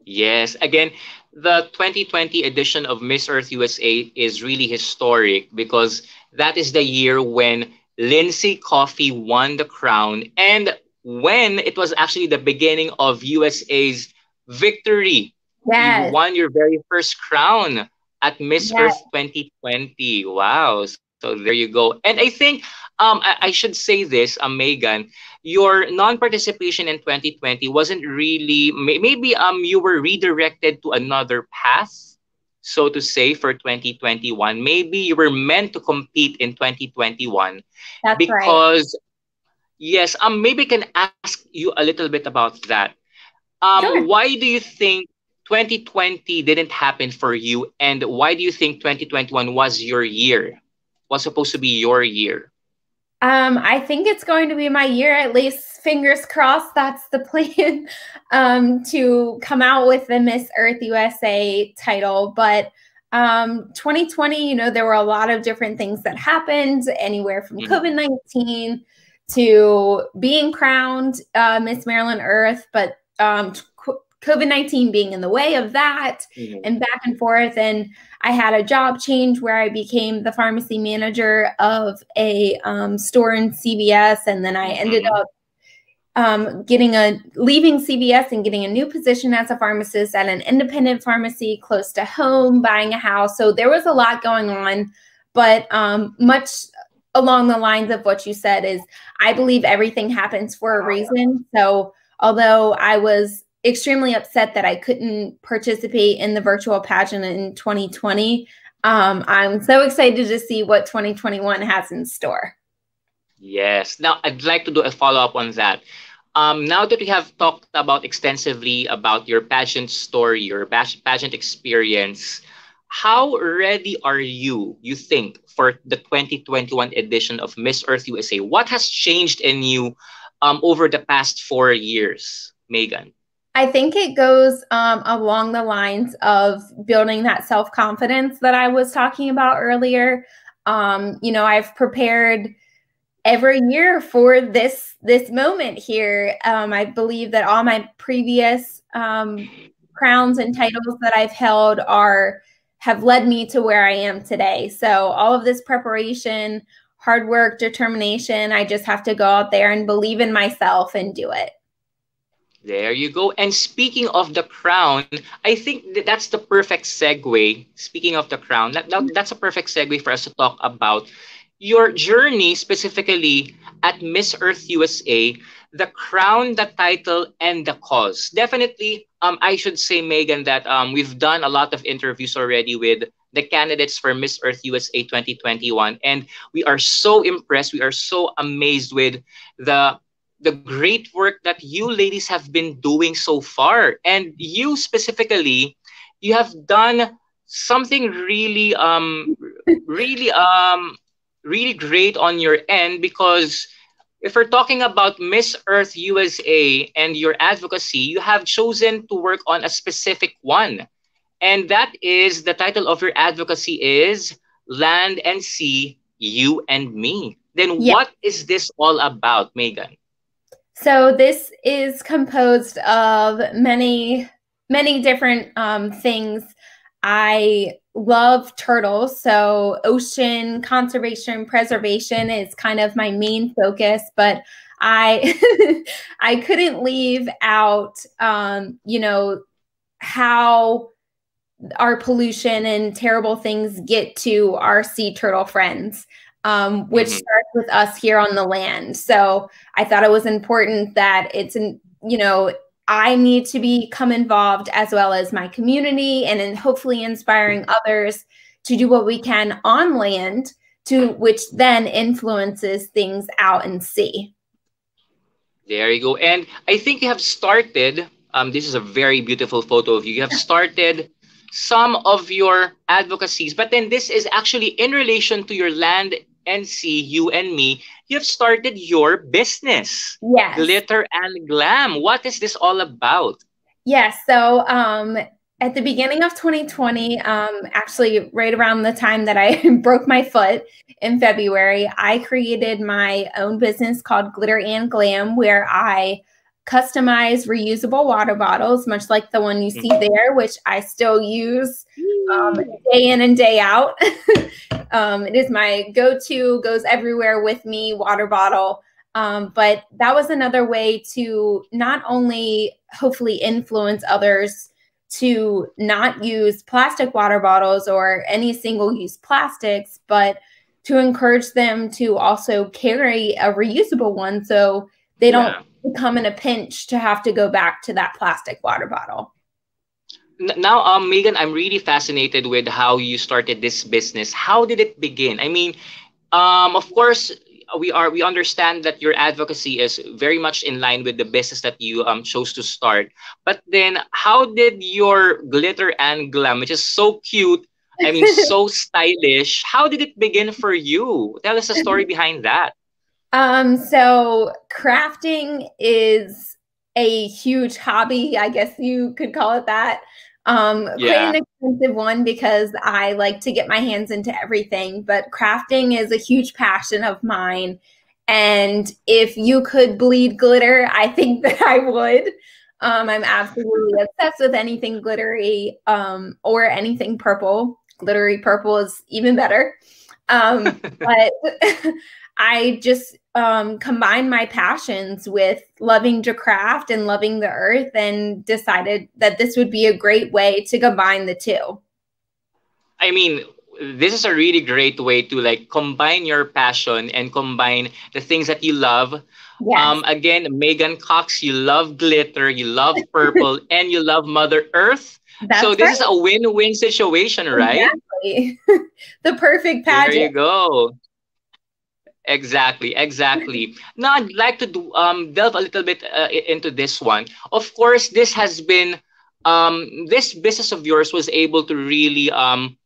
Yes. Again, the 2020 edition of Miss Earth USA is really historic because that is the year when Lindsey Coffey won the crown and when it was actually the beginning of USA's victory. Yes. You won your very first crown at Miss yes. Earth 2020. Wow. So there you go. And I think um, I, I should say this, um, Megan, your non-participation in 2020 wasn't really maybe um you were redirected to another path so to say for 2021 maybe you were meant to compete in 2021 That's because right. yes um maybe I can ask you a little bit about that um sure. why do you think 2020 didn't happen for you and why do you think 2021 was your year was supposed to be your year um, I think it's going to be my year, at least fingers crossed. That's the plan um, to come out with the Miss Earth USA title. But um, 2020, you know, there were a lot of different things that happened, anywhere from mm-hmm. COVID 19 to being crowned uh, Miss Maryland Earth. But um, COVID 19 being in the way of that mm-hmm. and back and forth. And I had a job change where I became the pharmacy manager of a um, store in CVS. And then I ended mm-hmm. up um, getting a leaving CVS and getting a new position as a pharmacist at an independent pharmacy close to home, buying a house. So there was a lot going on, but um, much along the lines of what you said is I believe everything happens for a reason. So although I was extremely upset that I couldn't participate in the virtual pageant in 2020. Um, I'm so excited to see what 2021 has in store. Yes. Now, I'd like to do a follow up on that. Um, now that we have talked about extensively about your pageant story, your pageant experience, how ready are you, you think, for the 2021 edition of Miss Earth USA? What has changed in you um, over the past four years, Megan? I think it goes um, along the lines of building that self confidence that I was talking about earlier. Um, you know, I've prepared every year for this this moment here. Um, I believe that all my previous um, crowns and titles that I've held are have led me to where I am today. So all of this preparation, hard work, determination, I just have to go out there and believe in myself and do it. There you go. And speaking of the crown, I think that that's the perfect segue. Speaking of the crown, that, that, that's a perfect segue for us to talk about your journey specifically at Miss Earth USA, the crown, the title, and the cause. Definitely, um, I should say, Megan, that um, we've done a lot of interviews already with the candidates for Miss Earth USA 2021, and we are so impressed. We are so amazed with the the great work that you ladies have been doing so far. And you specifically, you have done something really um really um really great on your end because if we're talking about Miss Earth USA and your advocacy, you have chosen to work on a specific one. And that is the title of your advocacy is Land and Sea, You and Me. Then yeah. what is this all about, Megan? So this is composed of many, many different um, things. I love turtles, so ocean conservation preservation is kind of my main focus. But I, I couldn't leave out, um, you know, how our pollution and terrible things get to our sea turtle friends um, which mm-hmm. starts with us here on the land. So I thought it was important that it's, in, you know, I need to become involved as well as my community and in hopefully inspiring others to do what we can on land to which then influences things out in sea. There you go. And I think you have started, um, this is a very beautiful photo of you. You have started some of your advocacies, but then this is actually in relation to your land and sea you and me, you've started your business. Yes. Glitter and Glam. What is this all about? Yes. So um, at the beginning of 2020, um, actually right around the time that I broke my foot in February, I created my own business called Glitter and Glam, where I customize reusable water bottles, much like the one you see mm-hmm. there, which I still use um, day in and day out. um, it is my go to, goes everywhere with me water bottle. Um, but that was another way to not only hopefully influence others to not use plastic water bottles or any single use plastics, but to encourage them to also carry a reusable one so they don't yeah. Become in a pinch to have to go back to that plastic water bottle. Now um megan i'm really fascinated with how you started this business. How did it begin? I mean um of course we are we understand that your advocacy is very much in line with the business that you um chose to start. But then how did your glitter and glam which is so cute i mean so stylish how did it begin for you? Tell us a story behind that um so crafting is a huge hobby i guess you could call it that um, yeah. quite an expensive one because I like to get my hands into everything, but crafting is a huge passion of mine. And if you could bleed glitter, I think that I would. Um, I'm absolutely obsessed with anything glittery um, or anything purple. Glittery purple is even better. Um, but I just um, combined my passions with loving to craft and loving the earth and decided that this would be a great way to combine the two. I mean, this is a really great way to like combine your passion and combine the things that you love. Yes. Um, again, Megan Cox, you love glitter, you love purple, and you love Mother Earth. That's so this right. is a win-win situation, right? Exactly. the perfect pageant. There you go. Exactly, exactly. now I'd like to do, um, delve a little bit uh, into this one. Of course, this has been um, this business of yours was able to really um,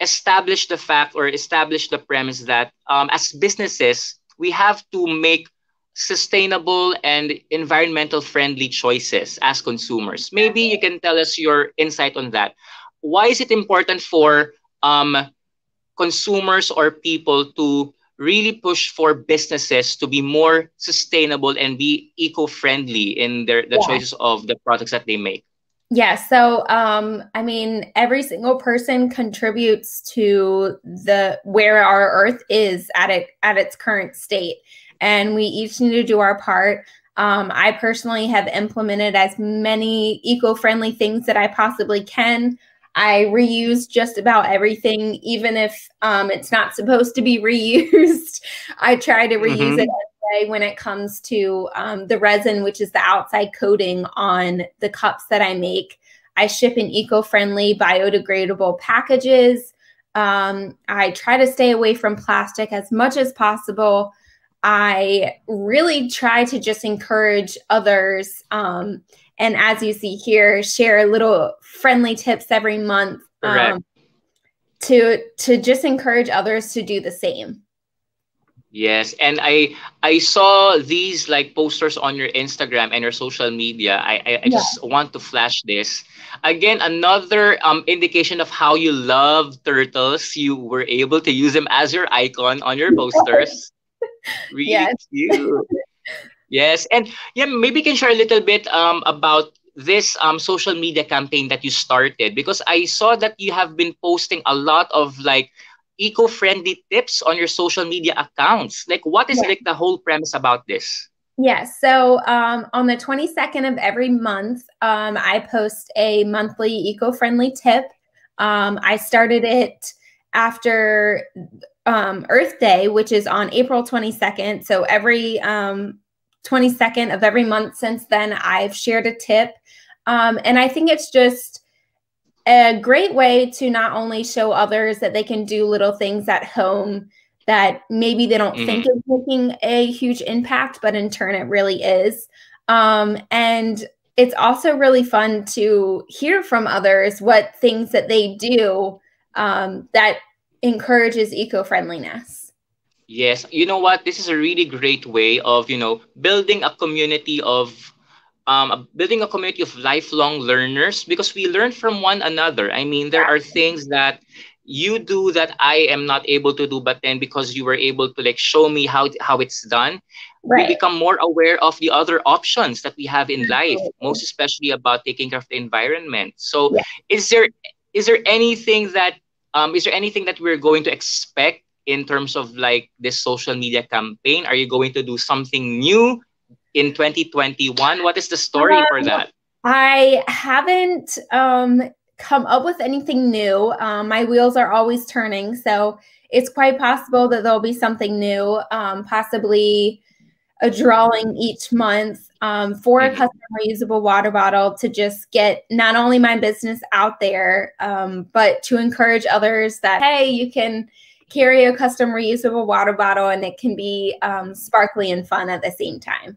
establish the fact or establish the premise that um, as businesses we have to make sustainable and environmental friendly choices as consumers. Maybe you can tell us your insight on that. Why is it important for um, consumers or people to really push for businesses to be more sustainable and be eco-friendly in their the yeah. choices of the products that they make yeah so um i mean every single person contributes to the where our earth is at it at its current state and we each need to do our part um, I personally have implemented as many eco friendly things that I possibly can. I reuse just about everything, even if um, it's not supposed to be reused. I try to reuse mm-hmm. it anyway when it comes to um, the resin, which is the outside coating on the cups that I make. I ship in eco friendly, biodegradable packages. Um, I try to stay away from plastic as much as possible. I really try to just encourage others. Um, and as you see here, share little friendly tips every month um, to to just encourage others to do the same. Yes, and I I saw these like posters on your Instagram and your social media. I I, I just want to flash this again. Another um indication of how you love turtles. You were able to use them as your icon on your posters. really yes. cute. Yes, and yeah, maybe you can share a little bit um about this um social media campaign that you started because I saw that you have been posting a lot of like eco-friendly tips on your social media accounts. Like what is yeah. like the whole premise about this? Yes. So um, on the 22nd of every month, um, I post a monthly eco-friendly tip. Um, I started it after um, Earth Day, which is on April 22nd. So every 22nd um, of every month since then, I've shared a tip. Um, and I think it's just a great way to not only show others that they can do little things at home that maybe they don't mm-hmm. think is making a huge impact, but in turn it really is. Um, and it's also really fun to hear from others what things that they do um, that encourages eco-friendliness. Yes, you know what? This is a really great way of, you know, building a community of um, building a community of lifelong learners because we learn from one another. I mean, there are things that you do that I am not able to do, but then because you were able to like show me how how it's done, right. we become more aware of the other options that we have in life, most especially about taking care of the environment. So, yeah. is there is there anything that um, is there anything that we're going to expect in terms of like this social media campaign? Are you going to do something new? in 2021. What is the story um, for that? I haven't um, come up with anything new. Um, my wheels are always turning, so it's quite possible that there'll be something new, um, possibly a drawing each month um, for a mm-hmm. custom reusable water bottle to just get not only my business out there, um, but to encourage others that, hey, you can carry a custom reusable water bottle and it can be um, sparkly and fun at the same time.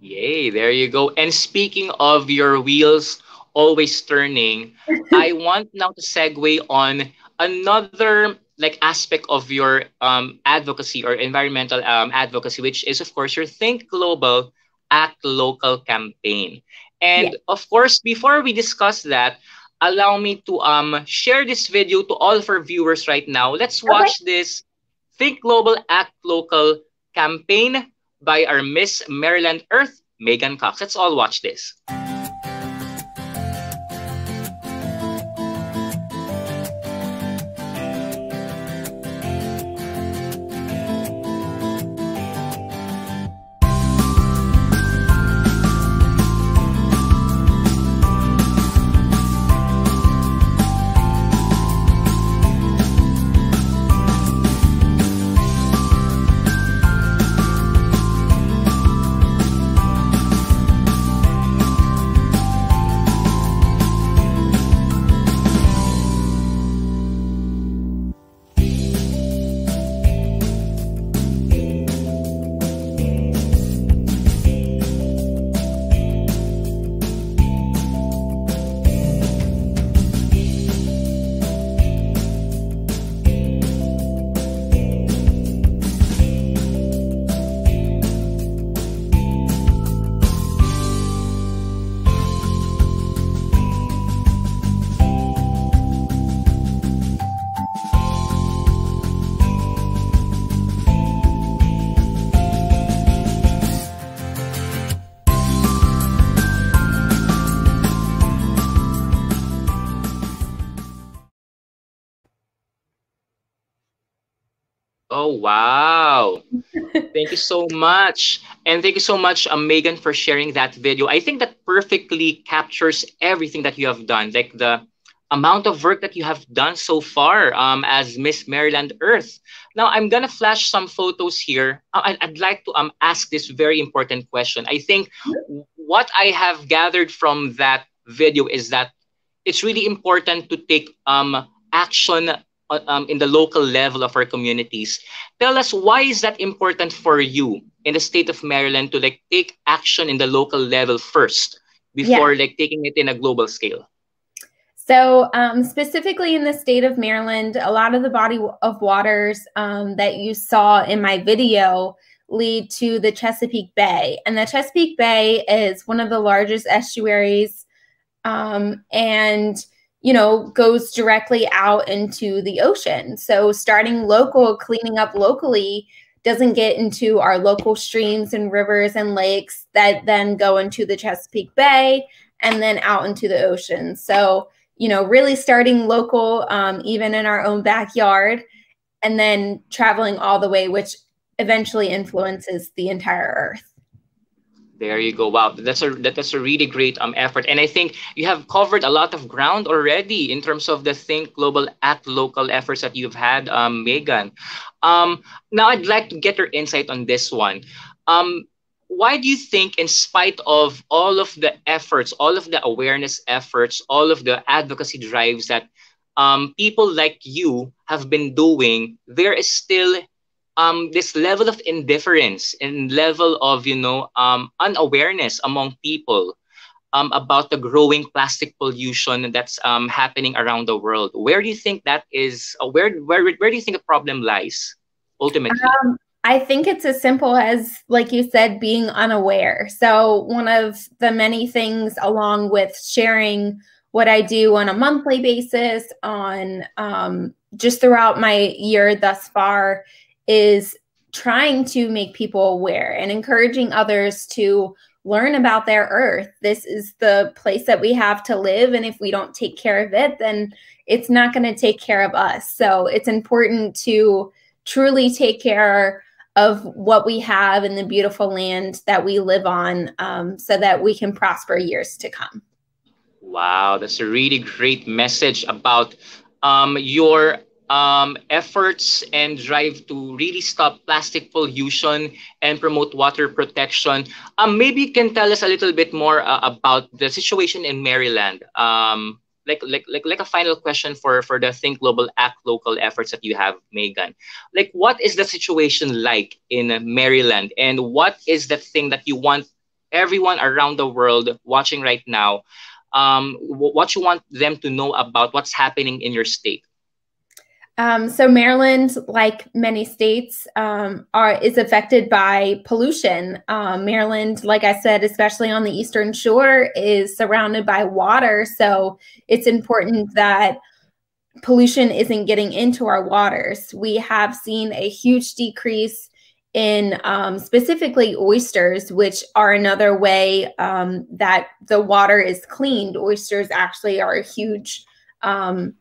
Yay, there you go. And speaking of your wheels always turning, I want now to segue on another like aspect of your um, advocacy or environmental um, advocacy, which is of course your Think Global, Act Local campaign. And yes. of course, before we discuss that, allow me to um share this video to all of our viewers right now. Let's watch okay. this Think Global, Act Local campaign by our Miss Maryland Earth, Megan Cox. Let's all watch this. Wow. thank you so much. And thank you so much, uh, Megan, for sharing that video. I think that perfectly captures everything that you have done, like the amount of work that you have done so far um, as Miss Maryland Earth. Now, I'm going to flash some photos here. I'd, I'd like to um, ask this very important question. I think what I have gathered from that video is that it's really important to take um, action uh, um, in the local level of our communities. Tell us why is that important for you in the state of Maryland to like take action in the local level first before yeah. like taking it in a global scale? So, um, specifically in the state of Maryland, a lot of the body of waters um, that you saw in my video lead to the Chesapeake Bay. And the Chesapeake Bay is one of the largest estuaries um, and, you know, goes directly out into the ocean. So, starting local, cleaning up locally doesn't get into our local streams and rivers and lakes that then go into the Chesapeake Bay and then out into the ocean. So, you know, really starting local, um, even in our own backyard, and then traveling all the way, which eventually influences the entire earth. There you go. Wow, that's a that's a really great um effort, and I think you have covered a lot of ground already in terms of the Think Global Act Local efforts that you've had, um, Megan. Um, now I'd like to get your insight on this one. Um, why do you think, in spite of all of the efforts, all of the awareness efforts, all of the advocacy drives that um, people like you have been doing, there is still um, this level of indifference and level of you know um, unawareness among people um, about the growing plastic pollution that's um, happening around the world. Where do you think that is? Uh, where where where do you think the problem lies ultimately? Um, I think it's as simple as, like you said, being unaware. So one of the many things, along with sharing what I do on a monthly basis, on um, just throughout my year thus far, is trying to make people aware and encouraging others to learn about their earth. This is the place that we have to live. And if we don't take care of it, then it's not going to take care of us. So it's important to truly take care of what we have in the beautiful land that we live on um, so that we can prosper years to come. Wow, that's a really great message about um, your um, efforts and drive to really stop plastic pollution and promote water protection. Um, maybe you can tell us a little bit more uh, about the situation in Maryland. Um, like, like, like, like a final question for, for the Think Global Act Local efforts that you have, Megan. Like, what is the situation like in Maryland? And what is the thing that you want everyone around the world watching right now, um, what you want them to know about what's happening in your state? Um, so Maryland, like many states, um, are is affected by pollution. Um, Maryland, like I said, especially on the eastern shore, is surrounded by water, so it's important that pollution isn't getting into our waters. We have seen a huge decrease in um, specifically oysters, which are another way um, that the water is cleaned. Oysters actually are a huge um,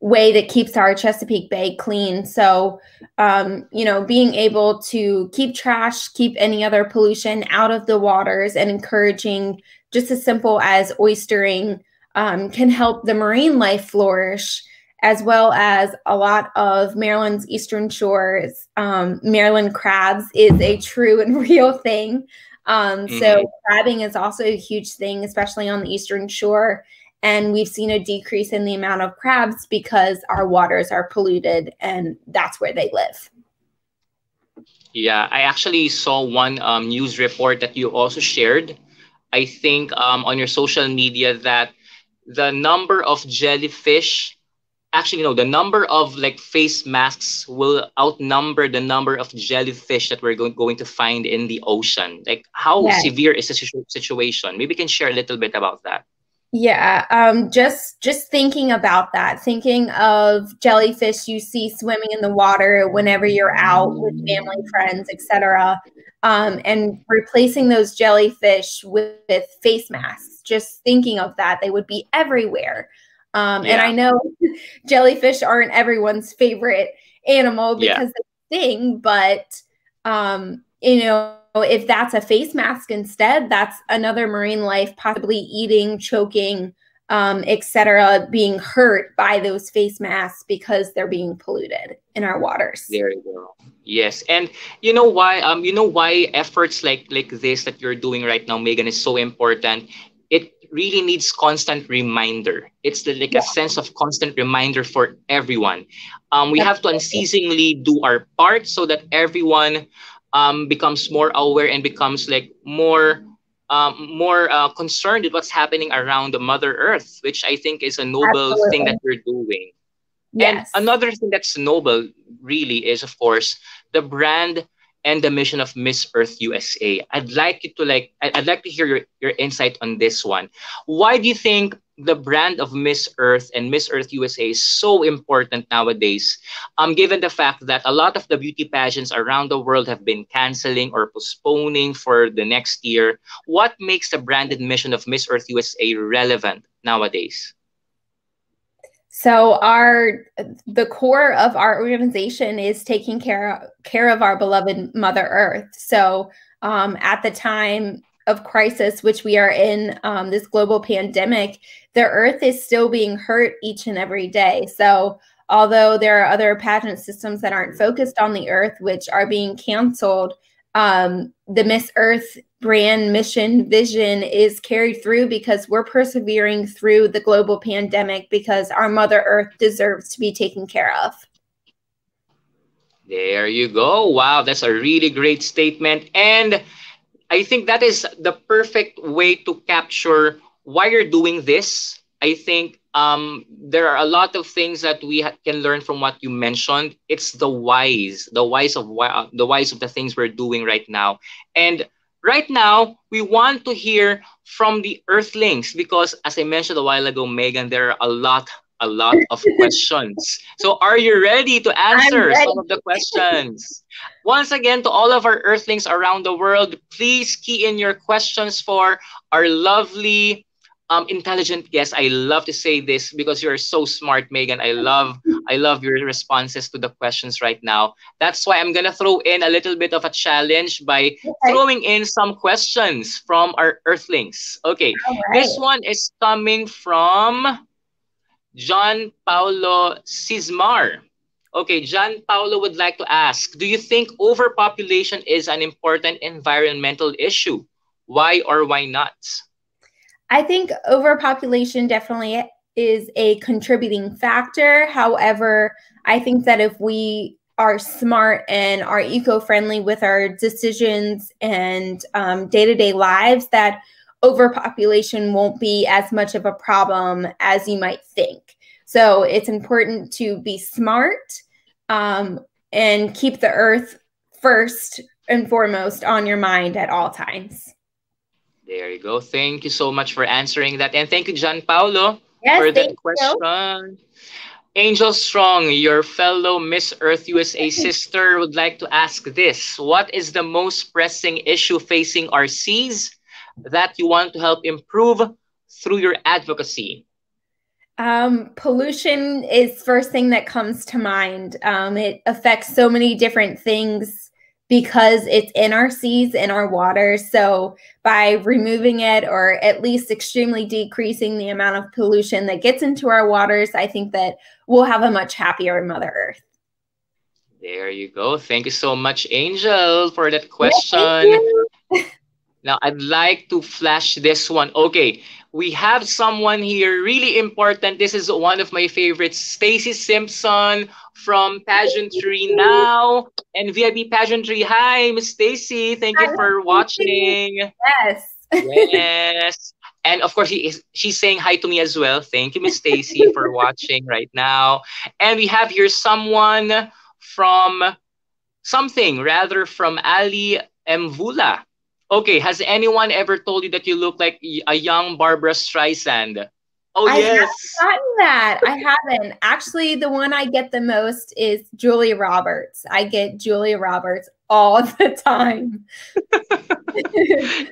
way that keeps our Chesapeake Bay clean. So, um, you know, being able to keep trash, keep any other pollution out of the waters, and encouraging just as simple as oystering um, can help the marine life flourish, as well as a lot of Maryland's eastern shores. Um, Maryland crabs is a true and real thing. Um, mm-hmm. So, crabbing is also a huge thing, especially on the eastern shore and we've seen a decrease in the amount of crabs because our waters are polluted and that's where they live. Yeah, I actually saw one um, news report that you also shared. I think um, on your social media that the number of jellyfish, actually, no, the number of like face masks will outnumber the number of jellyfish that we're going, going to find in the ocean. Like, how yes. severe is the situation? Maybe you can share a little bit about that. Yeah, um, just just thinking about that, thinking of jellyfish you see swimming in the water whenever you're out with family, friends, etc., um, and replacing those jellyfish with, with, face masks. Just thinking of that, they would be everywhere. Um, yeah. And I know jellyfish aren't everyone's favorite animal because yeah. they sting, but um, you know if that's a face mask instead, that's another marine life possibly eating, choking, um, etc., being hurt by those face masks because they're being polluted in our waters. There you go. Yes, and you know why? Um, you know why efforts like like this that you're doing right now, Megan, is so important. It really needs constant reminder. It's the, like yeah. a sense of constant reminder for everyone. Um, we have to unceasingly do our part so that everyone um, becomes more aware and becomes like more um, more uh, concerned with what's happening around the Mother Earth, which I think is a noble Absolutely. thing that you're doing. Yes. And another thing that's noble, really, is of course the brand and the mission of Miss Earth USA. I'd like you to like I'd like to hear your, your insight on this one. Why do you think the brand of Miss Earth and Miss Earth USA is so important nowadays? Um, given the fact that a lot of the beauty pageants around the world have been canceling or postponing for the next year, what makes the branded mission of Miss Earth USA relevant nowadays? So our the core of our organization is taking care care of our beloved Mother Earth. So um, at the time of crisis, which we are in, um, this global pandemic, the Earth is still being hurt each and every day. So although there are other pageant systems that aren't focused on the Earth, which are being canceled, um, the Miss Earth brand mission vision is carried through because we're persevering through the global pandemic because our Mother Earth deserves to be taken care of. There you go. Wow, that's a really great statement. And I think that is the perfect way to capture why you're doing this. I think um, there are a lot of things that we can learn from what you mentioned. It's the whys, the whys of why, the whys of the things we're doing right now. And right now, we want to hear from the Earthlings because, as I mentioned a while ago, Megan, there are a lot, a lot of questions. So, are you ready to answer some of the questions? Once again, to all of our Earthlings around the world, please key in your questions for our lovely um, intelligent guest. I love to say this because you're so smart, Megan. I love I love your responses to the questions right now. That's why I'm gonna throw in a little bit of a challenge by okay. throwing in some questions from our Earthlings. Okay, right. this one is coming from John Paulo Sismar. Okay, John Paulo would like to ask, do you think overpopulation is an important environmental issue? Why or why not? I think overpopulation definitely is a contributing factor. However, I think that if we are smart and are eco-friendly with our decisions and day to day lives, that overpopulation won't be as much of a problem as you might think. So it's important to be smart um, and keep the earth first and foremost on your mind at all times. There you go. Thank you so much for answering that. And thank you, John Paulo, yes, for that question. You. Angel Strong, your fellow Miss Earth USA sister, would like to ask this. What is the most pressing issue facing our seas that you want to help improve through your advocacy? Um, pollution is first thing that comes to mind. Um, it affects so many different things because it's in our seas, in our waters. So by removing it or at least extremely decreasing the amount of pollution that gets into our waters, I think that we'll have a much happier Mother Earth. There you go. Thank you so much, Angel, for that question. now, I'd like to flash this one. Okay, we have someone here really important. This is one of my favorites, Stacy Simpson from Pageantry Now and VIP Pageantry. Hi, Miss Stacy. Thank you for watching. Yes. yes. And of course, he is, she's saying hi to me as well. Thank you, Miss Stacy, for watching right now. And we have here someone from something, rather from Ali Mvula. Okay, has anyone ever told you that you look like a young Barbra Streisand? Oh I yes. I haven't gotten that. I haven't. Actually, the one I get the most is Julia Roberts. I get Julia Roberts all the time.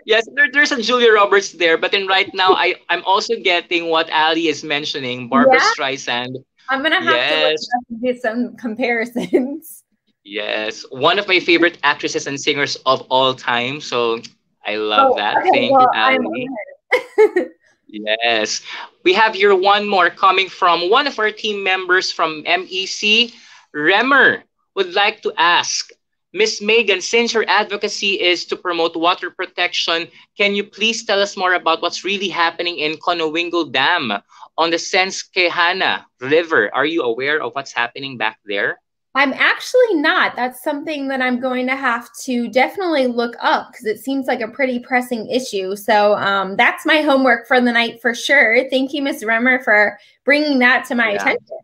yes, there, there's a Julia Roberts there, but then right now I, I'm also getting what Ali is mentioning, Barbra yeah. Streisand. I'm gonna have yes. to do some comparisons. Yes, one of my favorite actresses and singers of all time. So I love oh, that. Okay, Thank well, you, Ali. yes. We have here one more coming from one of our team members from MEC. Remer would like to ask Miss Megan, since your advocacy is to promote water protection, can you please tell us more about what's really happening in Conowingo Dam on the Susquehanna River? Are you aware of what's happening back there? I'm actually not. That's something that I'm going to have to definitely look up because it seems like a pretty pressing issue. So um, that's my homework for the night for sure. Thank you, Ms. Remmer, for bringing that to my yeah. attention.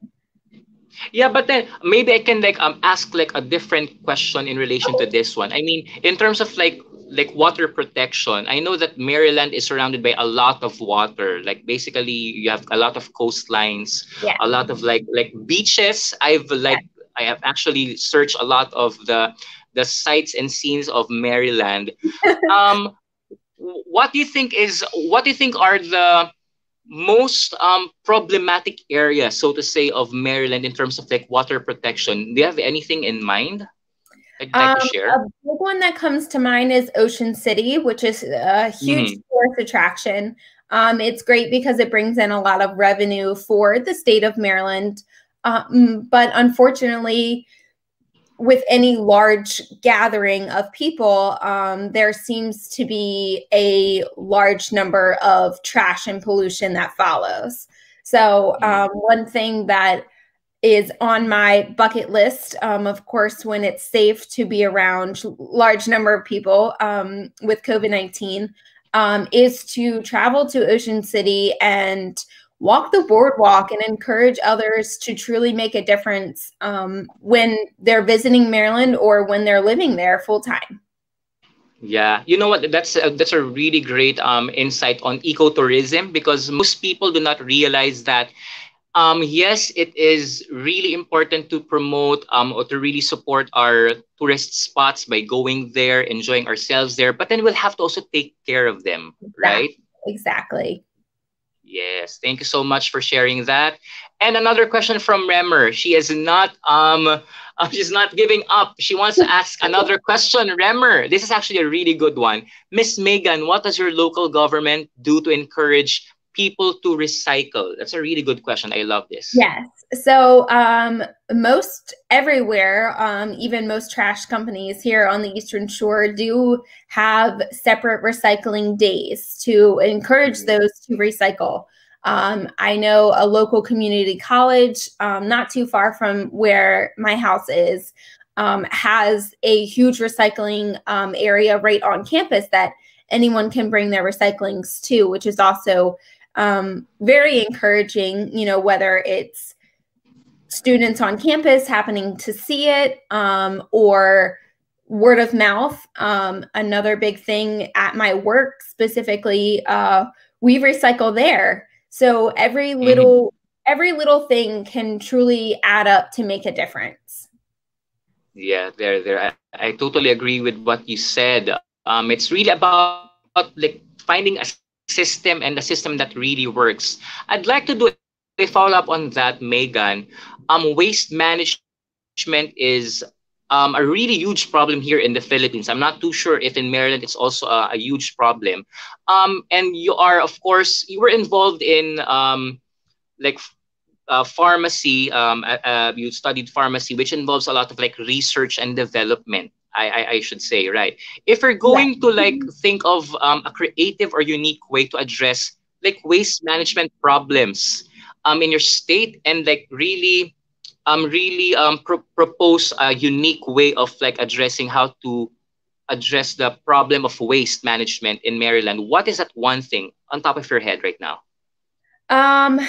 Yeah, but then maybe I can like um ask like a different question in relation to this one. I mean, in terms of like like water protection, I know that Maryland is surrounded by a lot of water. Like basically, you have a lot of coastlines, yeah. a lot of like like beaches. I've like. I have actually searched a lot of the the sights and scenes of Maryland. um, what do you think is what do you think are the most um, problematic areas, so to say, of Maryland in terms of like water protection? Do you have anything in mind? um, A big one that comes to mind is Ocean City, which is a huge mm-hmm. tourist attraction. Um, it's great because it brings in a lot of revenue for the state of Maryland. Um, but unfortunately, with any large gathering of people, um, there seems to be a large number of trash and pollution that follows. So, mm-hmm. um, one thing that is on my bucket list. Um, of course, when it's safe to be around large number of people um, with COVID nineteen, um, is to travel to Ocean City and walk the boardwalk and encourage others to truly make a difference um, when they're visiting Maryland or when they're living there full time. Yeah, you know what? That's a, that's a really great um, insight on ecotourism because most people do not realize that um, yes, it is really important to promote um, or to really support our tourist spots by going there, enjoying ourselves there, but then we'll have to also take care of them, exactly. right? Exactly. Yes, thank you so much for sharing that. And another question from Remmer. She is not um uh, she's not giving up. She wants to ask another question. Remmer, this is actually a really good one. Miss Megan, what does your local government do to encourage people to recycle? That's a really good question. I love this. Yes. So, um, most everywhere, um, even most trash companies here on the Eastern Shore, do have separate recycling days to encourage mm-hmm. those to recycle. Um, I know a local community college, um, not too far from where my house is, um, has a huge recycling um, area right on campus that anyone can bring their recyclings to, which is also um, very encouraging, you know, whether it's students on campus happening to see it um, or word of mouth. Um, another big thing at my work specifically, uh, we recycle there. So every mm-hmm. little mm-hmm. every little thing can truly add up to make a difference. Yeah, there, there. I, I totally agree with what you said. Um, it's really about like finding a system and the system that really works. I'd like to do a follow up on that, Megan. Um, waste management is um, a really huge problem here in the Philippines. I'm not too sure if in Maryland it's also a, a huge problem. Um, and you are, of course, you were involved in um, like uh, pharmacy. Um, uh, you studied pharmacy, which involves a lot of like research and development. I, I, I should say, right? If you're going to like think of um, a creative or unique way to address like waste management problems um, in your state and like really um really um pro- propose a unique way of like addressing how to address the problem of waste management in Maryland. What is that one thing on top of your head right now? Um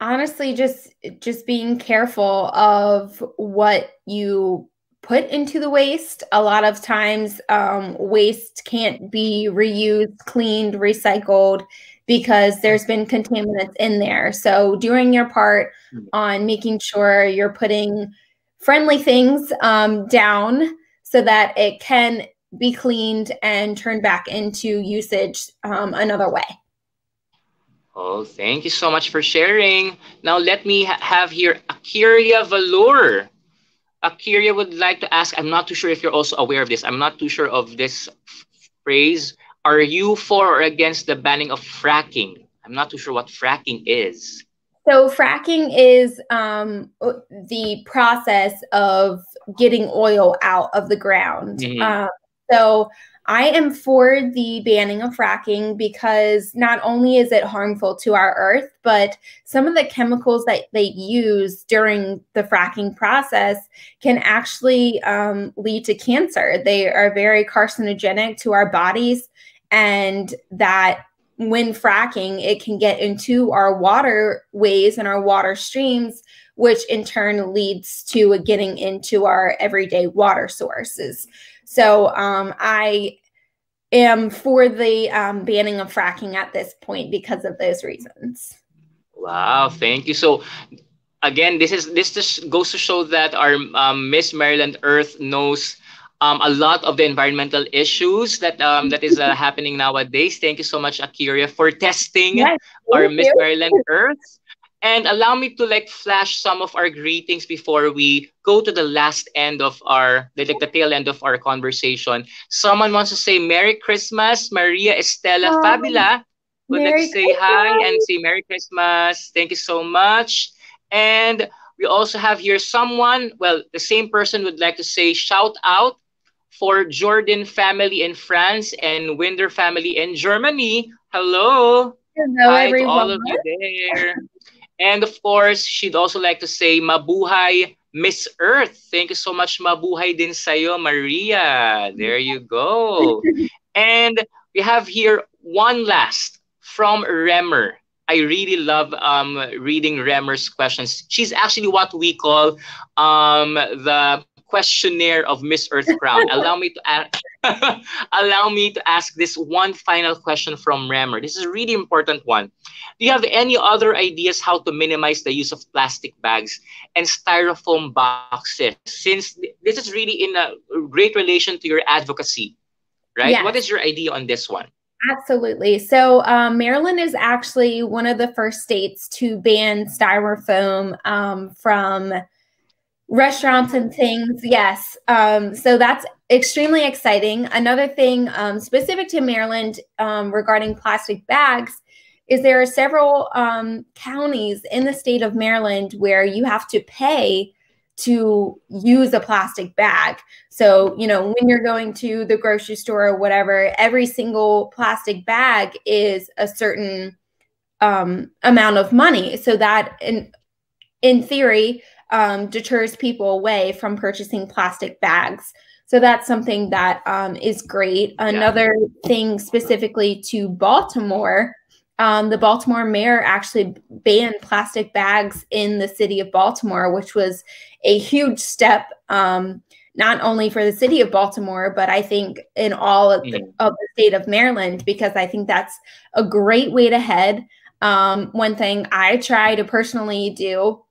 honestly just just being careful of what you put into the waste. A lot of times, um, waste can't be reused, cleaned, recycled because there's been contaminants in there. So, doing your part hmm. on making sure you're putting friendly things um, down so that it can be cleaned and turned back into usage um, another way. Oh, thank you so much for sharing. Now, let me ha- have here Akiria Valor. Akiria would like to ask, I'm not too sure if you're also aware of this. I'm not too sure of this phrase. Are you for or against the banning of fracking? I'm not too sure what fracking is. So, fracking is um, the process of getting oil out of the ground. Mm-hmm. Um, So I am for the banning of fracking because not only is it harmful to our earth, but some of the chemicals that they use during the fracking process can actually um, lead to cancer. They are very carcinogenic to our bodies, and that when fracking, it can get into our waterways and our water streams, which in turn leads to getting into our everyday water sources. So um, I am for the um, banning of fracking at this point because of those reasons. Wow, thank you. So again, this is this just goes to show that our um, Miss Maryland Earth knows um, a lot of the environmental issues that um, that is uh, happening nowadays. Thank you so much, Akiria, for testing yes, our Miss Maryland Earth. And allow me to like flash some of our greetings before we go to the last end of our, like the tail end of our conversation. Someone wants to say Merry Christmas, Maria Estela oh, Fabula would Merry like to say Christmas. hi and say Merry Christmas. Thank you so much. And we also have here someone, well, the same person would like to say shout out for Jordan family in France and Winder family in Germany. Hello. Hello, hi everyone. to all of you there. And of course, she'd also like to say, Mabuhay, Miss Earth. Thank you so much, Mabuhay din sa'yo, Maria. There you go. and we have here one last from Remer. I really love um, reading Remer's questions. She's actually what we call um, the questionnaire of Miss Earth Crown. allow me to ask, allow me to ask this one final question from Remer. This is a really important one. Do you have any other ideas how to minimize the use of plastic bags and styrofoam boxes? Since this is really in a great relation to your advocacy, right? Yes. What is your idea on this one? Absolutely. So, um, Maryland is actually one of the first states to ban styrofoam um, from restaurants and things. Yes. Um, so that's extremely exciting. Another thing um, specific to Maryland um, regarding plastic bags is there are several um, counties in the state of Maryland where you have to pay to use a plastic bag. So, you know, when you're going to the grocery store or whatever, every single plastic bag is a certain um, amount of money. So that in in theory, um, deters people away from purchasing plastic bags. So that's something that um, is great. Another yeah. thing specifically to Baltimore, um, the Baltimore mayor actually banned plastic bags in the city of Baltimore, which was a huge step, um, not only for the city of Baltimore, but I think in all of the, mm-hmm. of the state of Maryland, because I think that's a great way to head. Um, one thing I try to personally do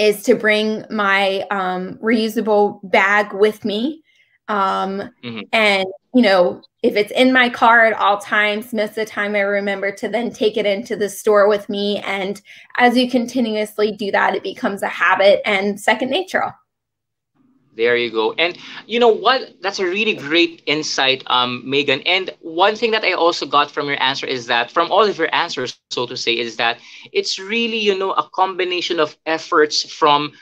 is to bring my um, reusable bag with me. Um, mm-hmm. And, you know, if it's in my car at all times, most of the time I remember to then take it into the store with me. And as you continuously do that, it becomes a habit and second nature. There you go. And you know what? That's a really great insight, um, Megan. And one thing that I also got from your answer is that, from all of your answers, so to say, is that it's really, you know, a combination of efforts from,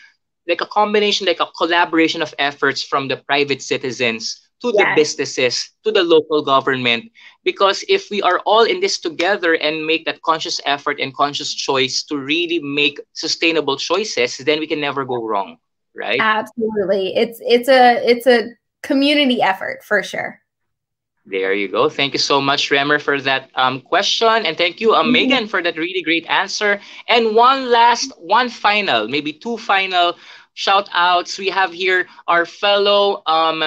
like a combination, like a collaboration of efforts from the private citizens to the businesses, to the local government. Because if we are all in this together and make that conscious effort and conscious choice to really make sustainable choices, then we can never go wrong right? Absolutely. It's it's a it's a community effort for sure. There you go. Thank you so much, Remer, for that um, question. And thank you, mm-hmm. Megan, for that really great answer. And one last, one final, maybe two final shout outs. We have here our fellow um,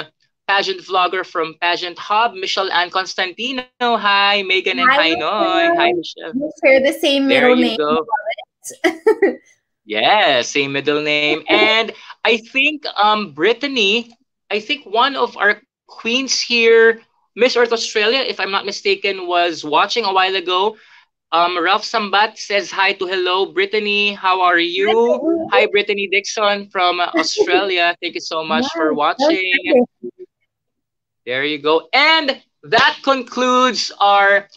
pageant vlogger from Pageant Hub, Michelle Ann Constantino. Hi, Megan and hi, Noy. Hi, Michelle. We share the same middle name. Yeah, same middle name. and I think um Brittany, I think one of our queens here, Miss Earth Australia, if I'm not mistaken, was watching a while ago. Um, Ralph Sambat says hi to hello, Brittany. How are you? Hi, Brittany Dixon from Australia. Thank you so much for watching. There you go. And that concludes our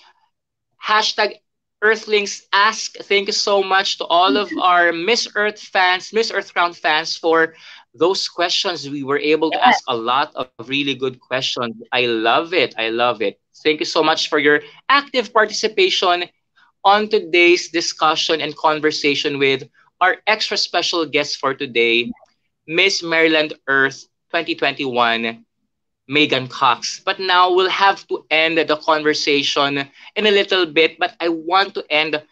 hashtag Earthlings ask thank you so much to all of our Miss Earth fans, Miss Earth Crown fans for those questions. We were able to ask a lot of really good questions. I love it. I love it. Thank you so much for your active participation on today's discussion and conversation with our extra special guest for today, Miss Maryland Earth 2021, Megan Cox. But now we'll have to end the conversation in a little bit, but I want to end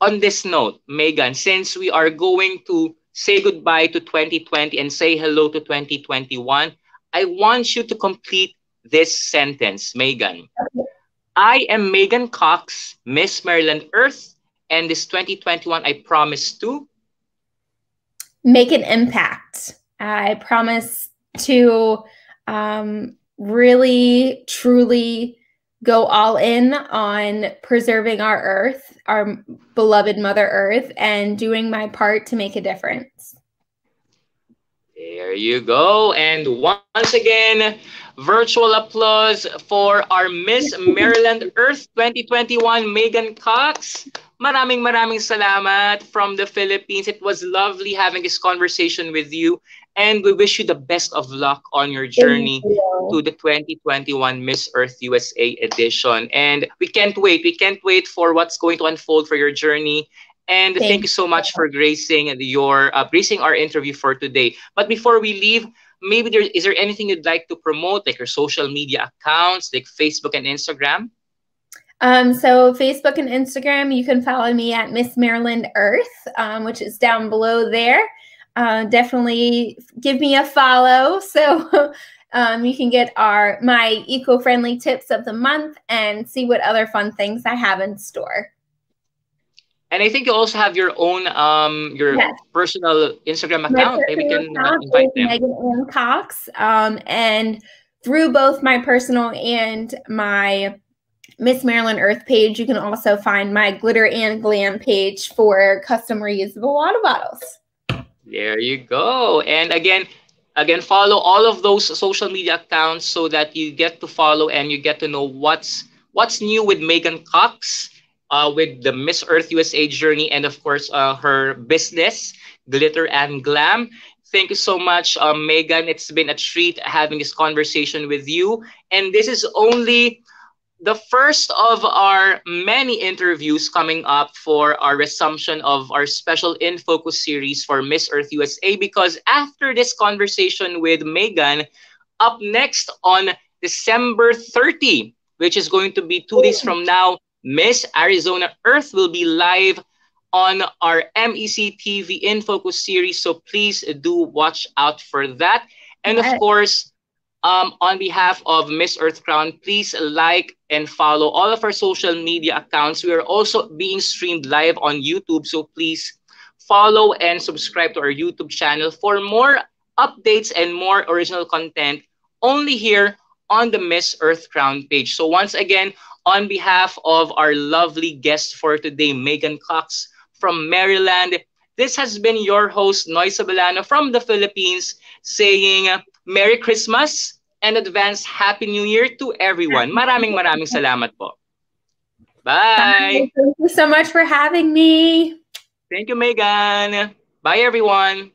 on this note, Megan, since we are going to say goodbye to 2020 and say hello to 2021, I want you to complete this sentence, Megan. I am Megan Cox, Miss Maryland Earth, and this 2021 I promise to make an impact. I promise to um, really, truly go all in on preserving our earth, our beloved Mother Earth, and doing my part to make a difference. There you go. And once again, virtual applause for our Miss Maryland Earth 2021, Megan Cox. Maraming maraming salamat from the Philippines. It was lovely having this conversation with you. And we wish you the best of luck on your journey to the 2021 Miss Earth USA edition. And we can't wait. We can't wait for what's going to unfold for your journey. And thank, thank you so much for gracing your uh, gracing our interview for today. But before we leave, maybe there is there anything you'd like to promote, like your social media accounts, like Facebook and Instagram? Um, so Facebook and Instagram, you can follow me at Miss Maryland Earth, um, which is down below there uh, definitely give me a follow so um, you can get our my eco-friendly tips of the month and see what other fun things I have in store. And I think you also have your own um your yes. personal Instagram account. Maybe we can uh, invite them. Megan Ann Cox. Um, and through both my personal and my Miss Maryland Earth page, you can also find my glitter and glam page for custom reusable water bottles. There you go. And again, again, follow all of those social media accounts so that you get to follow and you get to know what's what's new with Megan Cox, uh, with the Miss Earth USA journey, and of course uh, her business, Glitter and Glam. Thank you so much, uh, Megan. It's been a treat having this conversation with you. And this is only the first of our many interviews coming up for our resumption of our special In Focus series for Miss Earth USA because after this conversation with Megan, up next on December 30, which is going to be two days from now, Miss Arizona Earth will be live on our MEC TV In Focus series. So please do watch out for that. And of course, um, on behalf of Miss Earth Crown, please like and follow all of our social media accounts. We are also being streamed live on YouTube, so please follow and subscribe to our YouTube channel for more updates and more original content only here on the Miss Earth Crown page. So once again, on behalf of our lovely guest for today, Megan Cox from Maryland, this has been your host, Noy Sabelano from the Philippines, saying Merry Christmas and advance Happy New Year to everyone. Maraming maraming salamat po. Bye. Thank you so much for having me. Thank you, Megan. Bye, everyone.